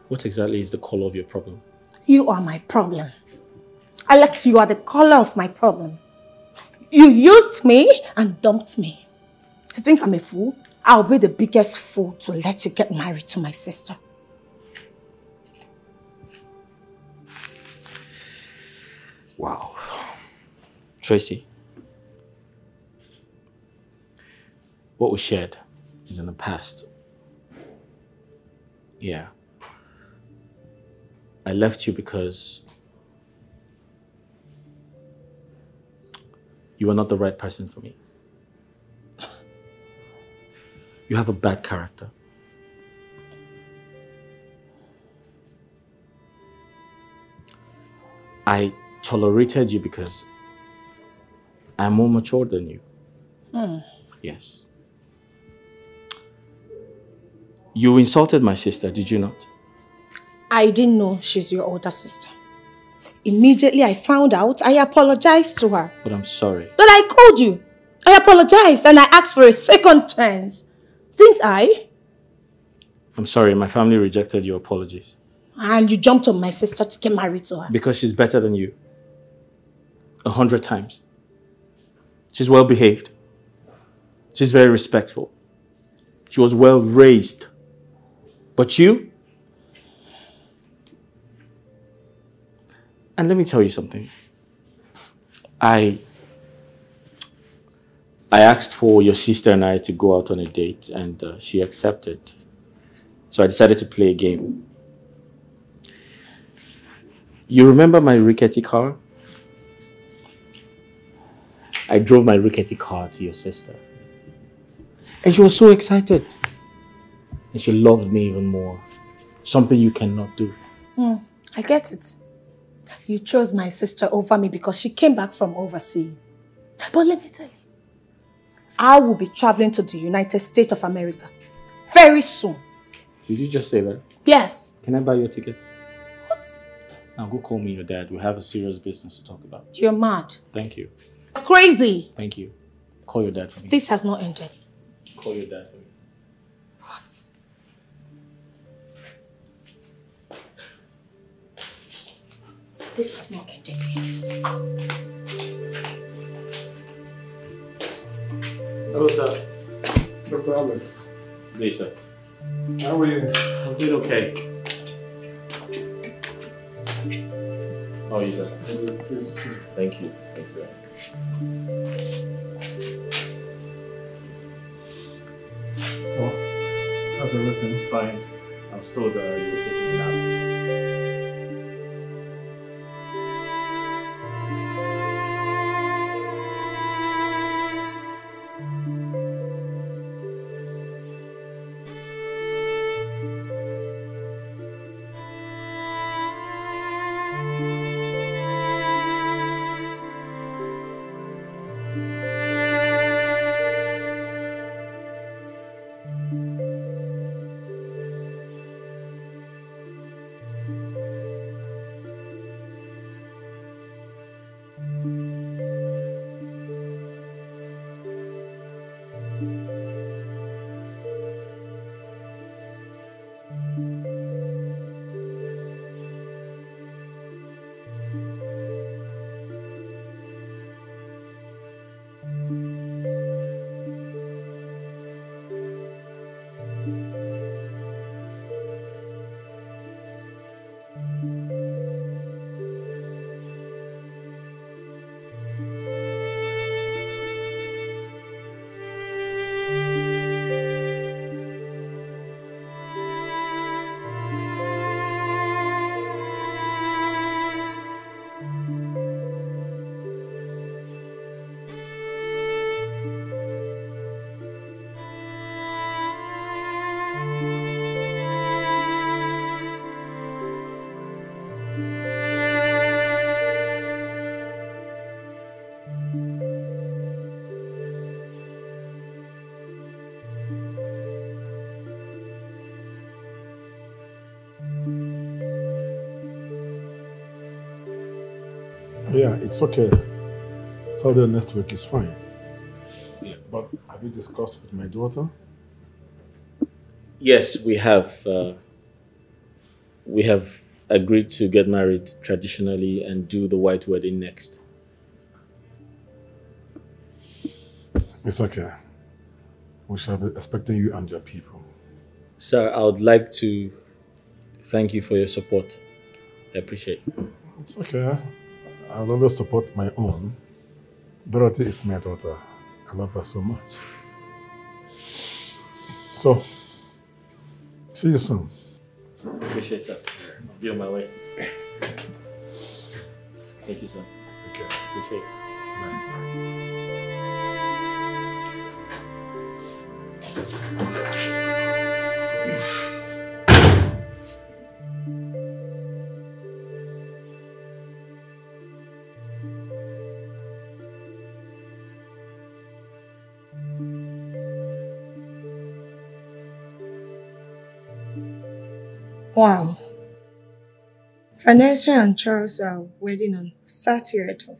What exactly is the color of your problem? You are my problem. Alex, you are the color of my problem. You used me and dumped me. You think I'm a fool? I'll be the biggest fool to let you get married to my sister. Wow. Tracy, what we shared is in the past. Yeah. I left you because you are not the right person for me. You have a bad character. I tolerated you because I'm more mature than you. Hmm. Yes. You insulted my sister, did you not? I didn't know she's your older sister. Immediately I found out, I apologized to her. But I'm sorry. But I called you. I apologized and I asked for a second chance. Didn't I? I'm sorry, my family rejected your apologies. And you jumped on my sister to get married to her. Because she's better than you. A hundred times. She's well behaved. She's very respectful. She was well raised. But you? And let me tell you something. I I asked for your sister and I to go out on a date, and uh, she accepted. So I decided to play a game. You remember my rickety car? I drove my rickety car to your sister. And she was so excited. And she loved me even more. Something you cannot do. Hmm, I get it. You chose my sister over me because she came back from overseas. But let me tell you, I will be traveling to the United States of America very soon. Did you just say that? Yes. Can I buy your ticket? What? Now go call me your dad. We have a serious business to talk about. You're mad. Thank you. Crazy. Thank you. Call your dad for me. This has not ended. Call your dad for me. What? This has not ended yet. Hello, sir. Dr. Alex, Good, sir. how are you? I'm doing okay. How are you, sir? Pleased to. Thank you. Thank you. So, how's everything? Fine. I was told uh, you were taking a nap. Yeah, it's okay. Saturday next week is fine. Yeah. But have you discussed with my daughter? Yes, we have. Uh, we have agreed to get married traditionally and do the white wedding next. It's okay. We shall be expecting you and your people. Sir, I would like to thank you for your support. I appreciate it. It's okay. I'll always support my own. Dorothy is my daughter. I love her so much. So, see you soon. Appreciate it, sir. I'll be on my way. Thank you, sir. Okay. Appreciate it. Wow. Vanessa and Charles are uh, wedding on 30th of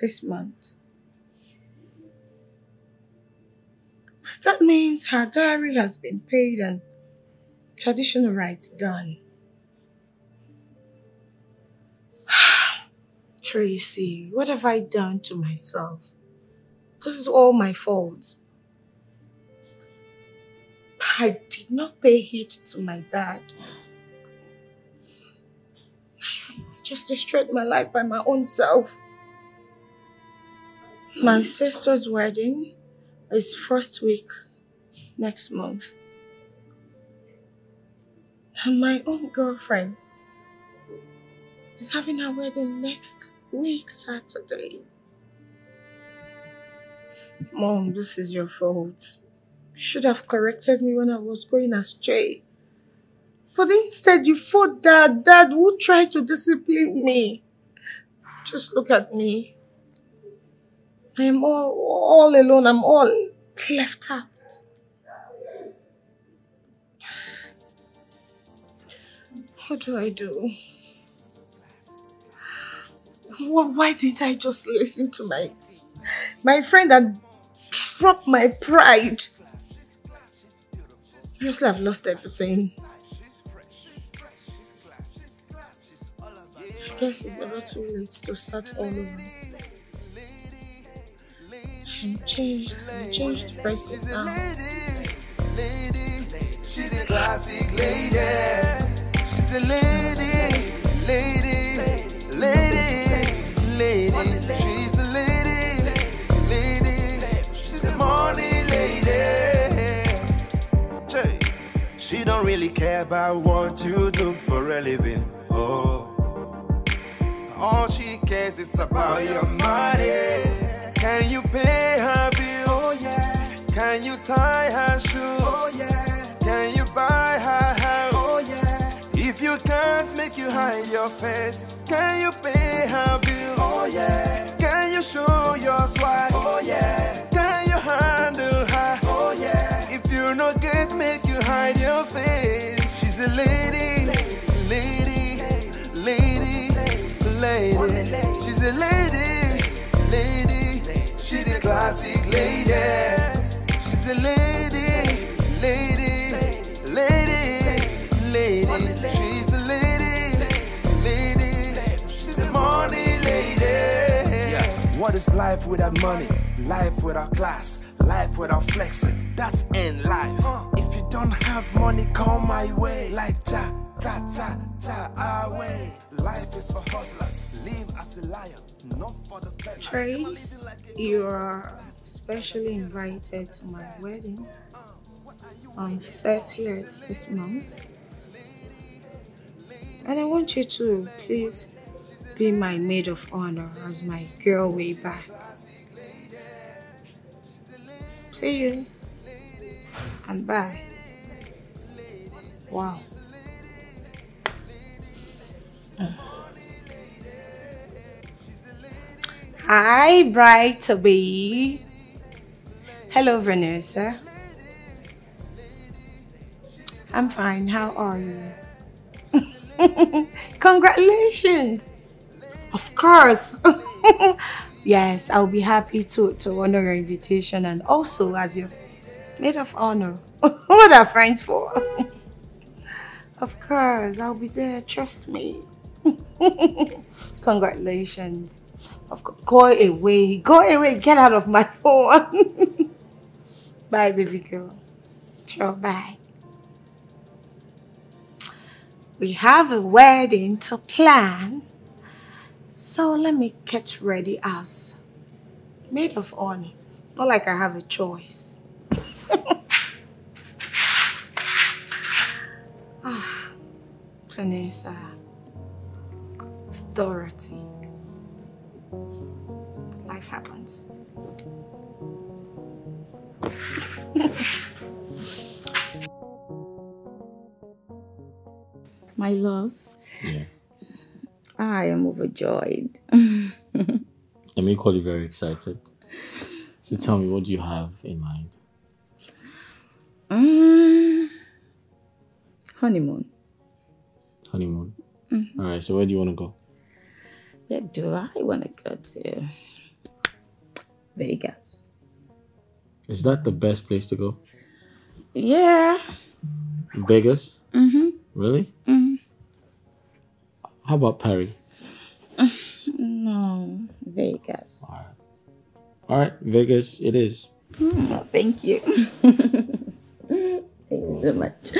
this month. That means her diary has been paid and traditional rites done. Tracy, what have I done to myself? This is all my fault. I did not pay heed to my dad. Just destroyed my life by my own self. My sister's wedding is first week next month. And my own girlfriend is having her wedding next week, Saturday. Mom, this is your fault. You should have corrected me when I was going astray. But instead, you fought Dad. Dad would try to discipline me. Just look at me. I am all, all alone. I'm all left out. What do I do? Why didn't I just listen to my my friend that dropped my pride? Obviously, I've lost everything. Guess it's never too late to start all over. I'm changed. I'm changed person now. Lady, she's a classic lady. She's a lady, lady, lady, lady. She's a lady, lady. She's a money lady. She don't really care about what you do for a living. Oh, all she cares is about your money. Can you pay her bills? Oh yeah. Can you tie her shoes? Oh yeah. Can you buy her house? Oh yeah. If you can't make you hide your face, can you pay her bills? Oh yeah. Can you show your swag? Oh yeah. Can you handle her? Oh yeah. If you're no get make you hide your face, she's a lady, lady, lady, lady. She's a lady, lady. She's a classic lady. She's a lady, lady, lady, lady. She's a lady, lady. She's a money lady. What is life without money? Life without class? Life without flexing? That's in life. If you don't have money, come my way. Like cha, cha, cha, cha, our way. Life is for hustlers. Live as a lion, not for the beggars. Trace, you are specially invited to my wedding on 30th this month. And I want you to please be my maid of honor as my girl way back. See you and bye. Wow. Hi, Bright Toby. Hello, Vanessa. I'm fine. How are you? Congratulations. Of course. yes, I'll be happy to, to honor your invitation and also as your maid of honor. what are friends for? of course, I'll be there. Trust me. Congratulations. Of course, go away. Go away. Get out of my phone. bye, baby girl. Sure, bye. We have a wedding to plan. So let me get ready as maid of honor. Not like I have a choice. ah, Vanessa. Dorothy. Life happens. My love. Yeah. I am overjoyed. I'm equally very excited. So tell me, what do you have in mind? Mm, honeymoon. Honeymoon. Mhm. All right. So where do you want to go? Where do I want to go to? Vegas. Is that the best place to go? Yeah. Vegas? Mm-hmm. Really? mm How about Paris? No, Vegas. All right. All right, Vegas. It is. Mm, thank you. thank you so much.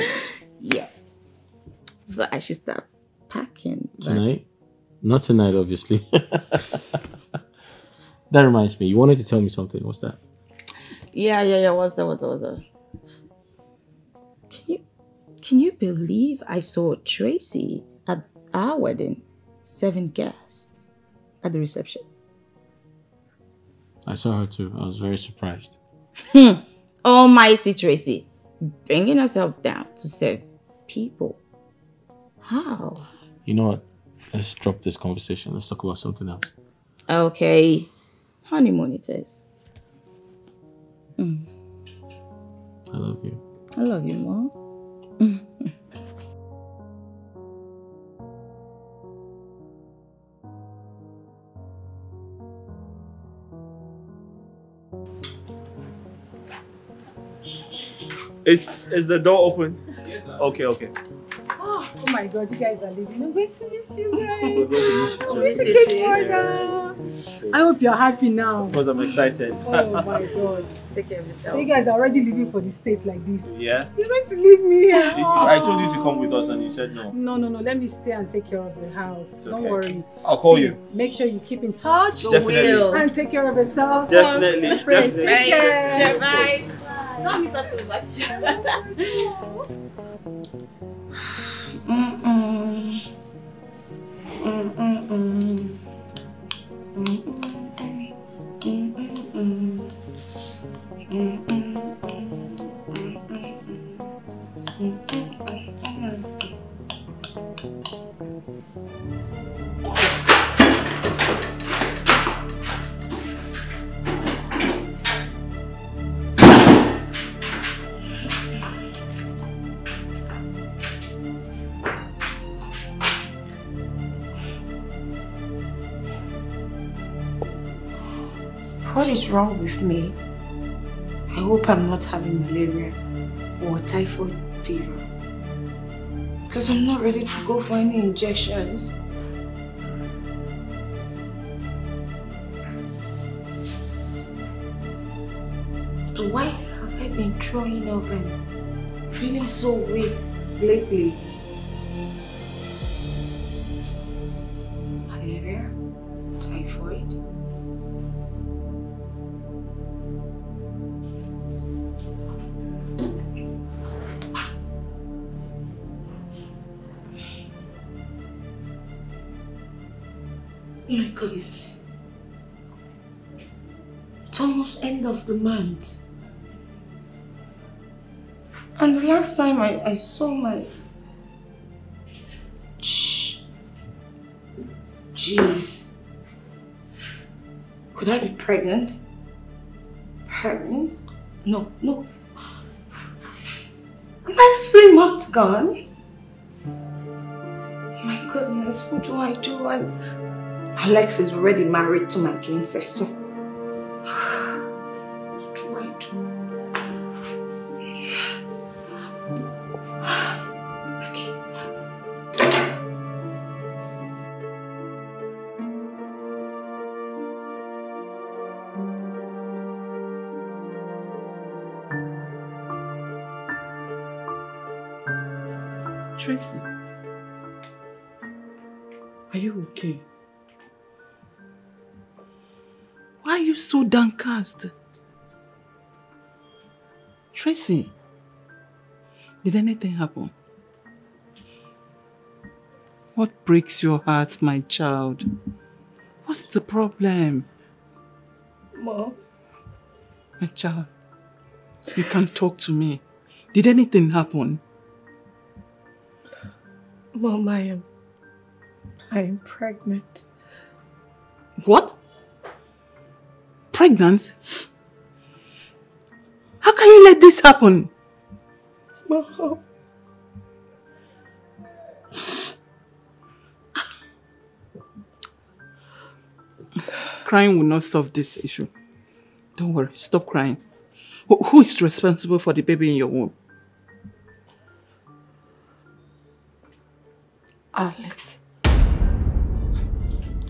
Yes. So I should start packing. Tonight? Not tonight, obviously. that reminds me. You wanted to tell me something. What's that? Yeah, yeah, yeah. What's that? What's that? What's that? Can you can you believe I saw Tracy at our wedding? Seven guests at the reception. I saw her too. I was very surprised. Hmm. Almighty Tracy, bringing herself down to serve people. How? You know what? Let's drop this conversation. Let's talk about something else. Okay, honeymoon it is. Mm. I love you. I love you more. Is is the door open? Okay, okay. Oh, oh my god, you guys are leaving. I'm going to miss you guys. We're going to miss you too. Miss you too. I hope you're happy now. Because I'm excited. Oh my god. Take care of yourself. So you guys are already leaving for the state like this. yeah. You're going to leave me here. I told you to come with us and you said no. No, no, no. Let me stay and take care of the house. It's Don't okay. worry. I'll call See, you. Make sure you keep in touch. Definitely. Will. And take care of yourself. Definitely, Friends, definitely. Take care. Sure, bye. Don't miss us so much. Mm-mm-mm. Mm-mm-mm. Is wrong with me? I hope I'm not having malaria or typhoid fever. Because I'm not ready to go for any injections. But why have I been throwing up and feeling so weak lately? Of the month. And the last time I, I saw my... Shh. Jeez. Could I be pregnant? Pregnant? No, no. Am I three months gone? My goodness, what do I do? I, Alex is already married to my twin sister. Downcast? Tracy, did anything happen? What breaks your heart, my child? What's the problem? Mom, My child, you can talk to me. Did anything happen? Mom, I am. I am pregnant. What? Pregnant? How can you let this happen? Mom. Crying will not solve this issue. Don't worry, stop crying. Who- who is responsible for the baby in your womb? Alex.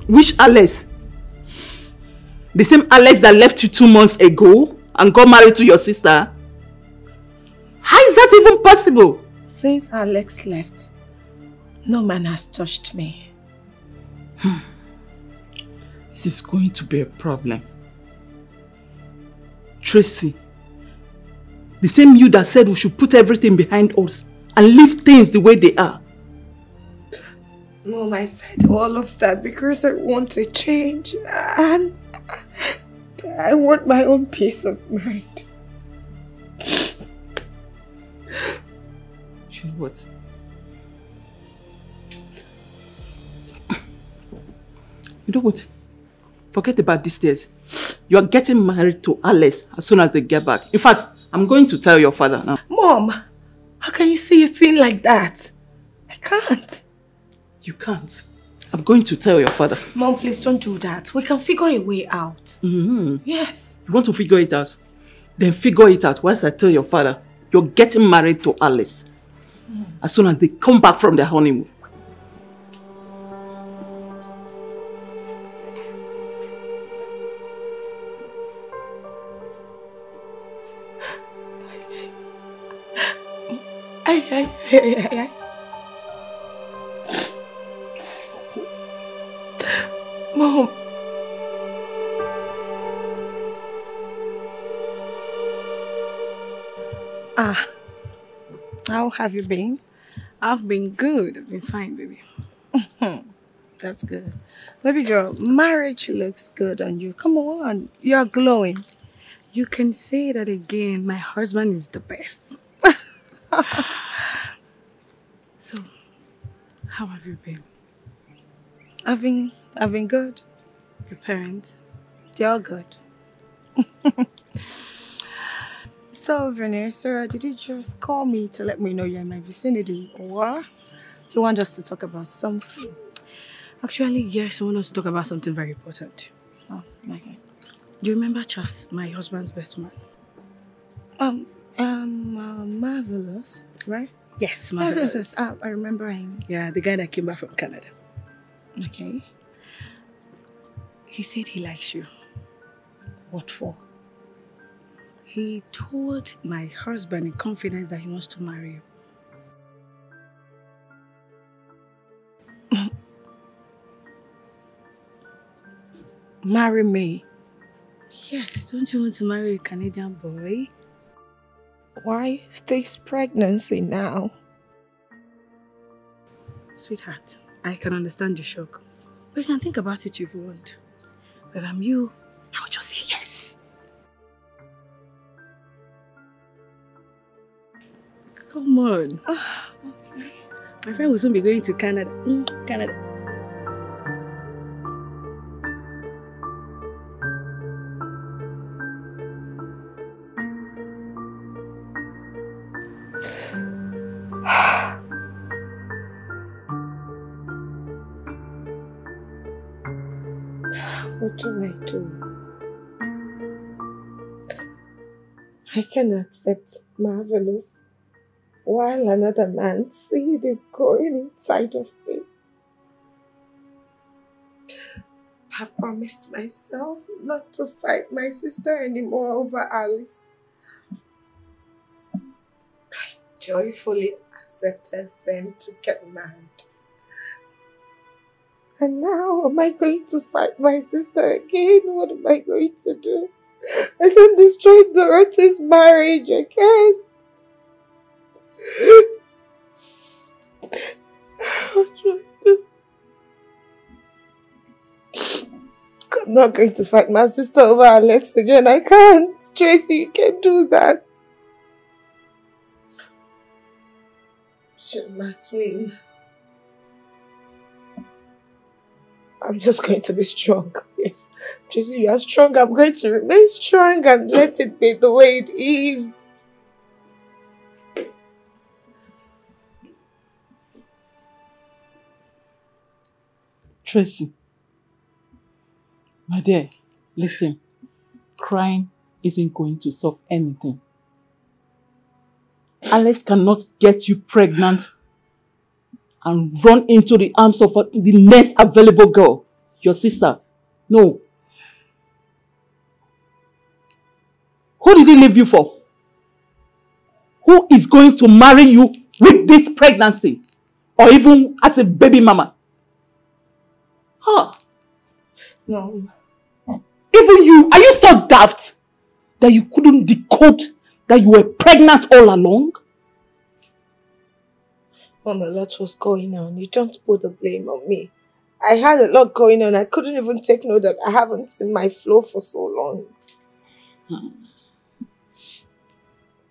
Which Alex? The same Alex that left you two months ago and got married to your sister? How is that even possible? Since Alex left, no man has touched me. Hmm. This is going to be a problem. Tracy, the same you that said we should put everything behind us and leave things the way they are. Mom, I said all of that because I want a change and I want my own peace of mind. You know what? You know what? Forget about these days. You are getting married to Alex as soon as they get back. In fact, I'm going to tell your father now. Mom, how can you say a thing like that? I can't. You can't. I'm going to tell your father. Mom, please don't do that. We can figure a way out. Mm-hmm. Yes. You want to figure it out? Then figure it out once I tell your father you're getting married to Alex. As soon as they come back from their honeymoon. Ay, ay, ay, ay, ay. Mom. Ah, how have you been? I've been good. I've been fine, baby. That's good. Baby girl, marriage looks good on you. Come on, you're glowing. You can say that again. My husband is the best. so, how have you been? I've been, I've been good. Your parents? They're all good. so, Vanessa, did you just call me to let me know you're in my vicinity, or you want us to talk about something? Actually, yes, I want us to talk about something very important. Oh, okay. Do you remember Chas, my husband's best man? Um, um, uh, marvelous, right? Yes, Yes, yes, marvelous. yes. Uh, I remember him. Yeah, the guy that came back from Canada. Okay. He said he likes you. What for? He told my husband in confidence that he wants to marry you. Marry me. Yes, don't you want to marry a Canadian boy? Why face pregnancy now? Sweetheart, I can understand the shock. But you can think about it if you want. But if I'm you, I would just say yes. Come on. My friend will soon be going to Canada. Mm, Canada. Can accept marvelous while another man's seed is going inside of me. I've promised myself not to fight my sister anymore over Alex. I joyfully accepted them to get married. And now am I going to fight my sister again? What am I going to do? I can destroy Dorothy's marriage. I can't. What do I do? I'm not going to fight my sister over Alex again. I can't. Tracy, you can't do that. She's my twin. I'm just going to be strong. Yes. Tracy, you are strong. I'm going to remain strong and let it be the way it is. Tracy. My dear, listen. Crying isn't going to solve anything. Alex cannot get you pregnant and run into the arms of the next available girl, your sister. No. Who did he leave you for? Who is going to marry you with this pregnancy? Or even as a baby mama? Huh. No. Even you, are you so daft that you couldn't decode that you were pregnant all along? Mom, a lot was going on. You don't put the blame on me. I had a lot going on. I couldn't even take note that I haven't seen my flow for so long. Hmm.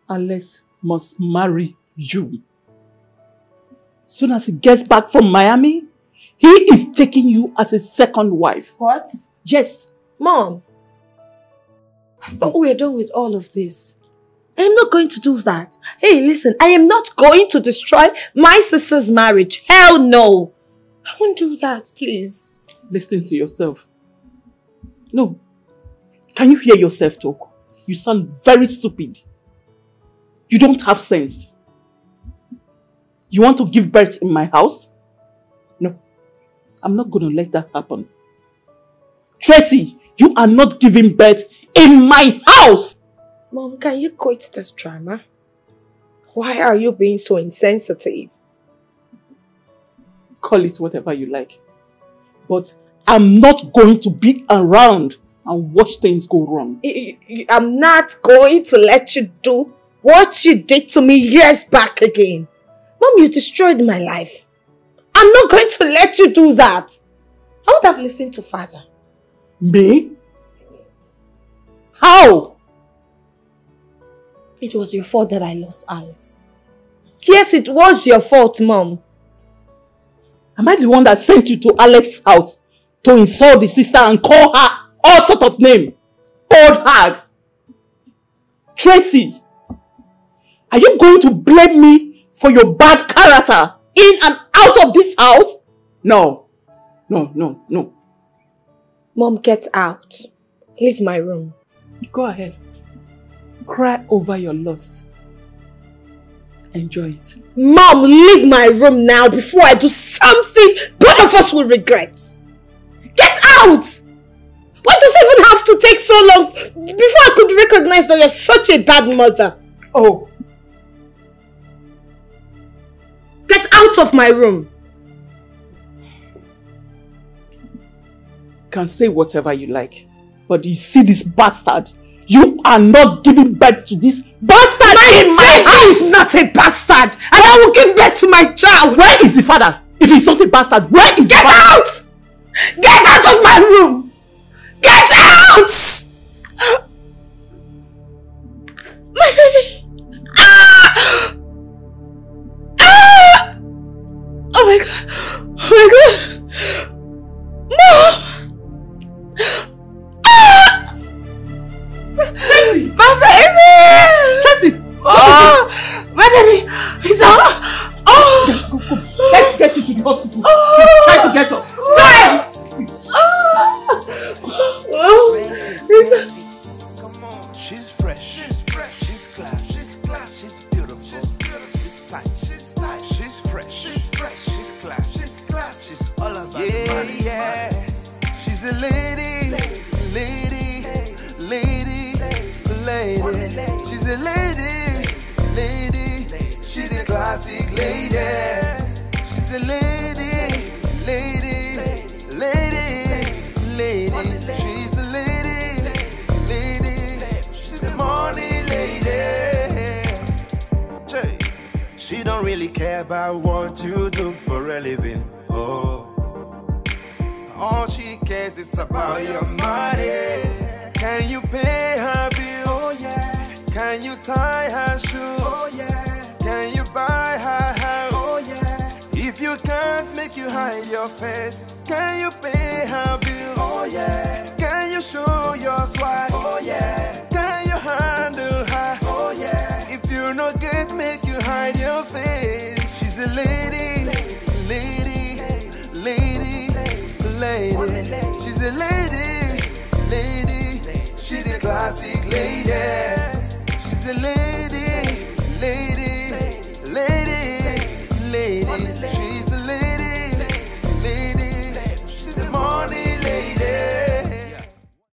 Alex must marry you. Soon as he gets back from Miami, he is taking you as a second wife. What? Yes. Mom, I thought we were done with all of this. I am not going to do that. Hey, listen, I am not going to destroy my sister's marriage. Hell no. I won't do that, please. Listen to yourself. No. Can you hear yourself talk? You sound very stupid. You don't have sense. You want to give birth in my house? No. I'm not going to let that happen. Tracy, you are not giving birth in my house! Mom, can you quit this drama? Why are you being so insensitive? Call it whatever you like. But I'm not going to be around and watch things go wrong. I'm not going to let you do what you did to me years back again. Mom, you destroyed my life. I'm not going to let you do that. I would have listened to father. Me? How? It was your fault that I lost Alex. Yes, it was your fault, Mom. Am I the one that sent you to Alex's house to insult the sister and call her all sort of name? Old hag. Tracy, are you going to blame me for your bad character in and out of this house? No. No, no, no. Mom, get out. Leave my room. Go ahead. Cry over your loss. Enjoy it. Mom, leave my room now before I do something both of us will regret. Get out! Why does it even have to take so long before I could recognize that you're such a bad mother? Oh. Get out of my room. can say whatever you like. But you see this bastard? You are not giving birth to this bastard in my house! is not a bastard! And I will give birth to my child! Where is the father? If he's not a bastard, where is Get the father? out! Get out of my room! Get out! My baby! Ah! Ah! Oh my god! Oh my god!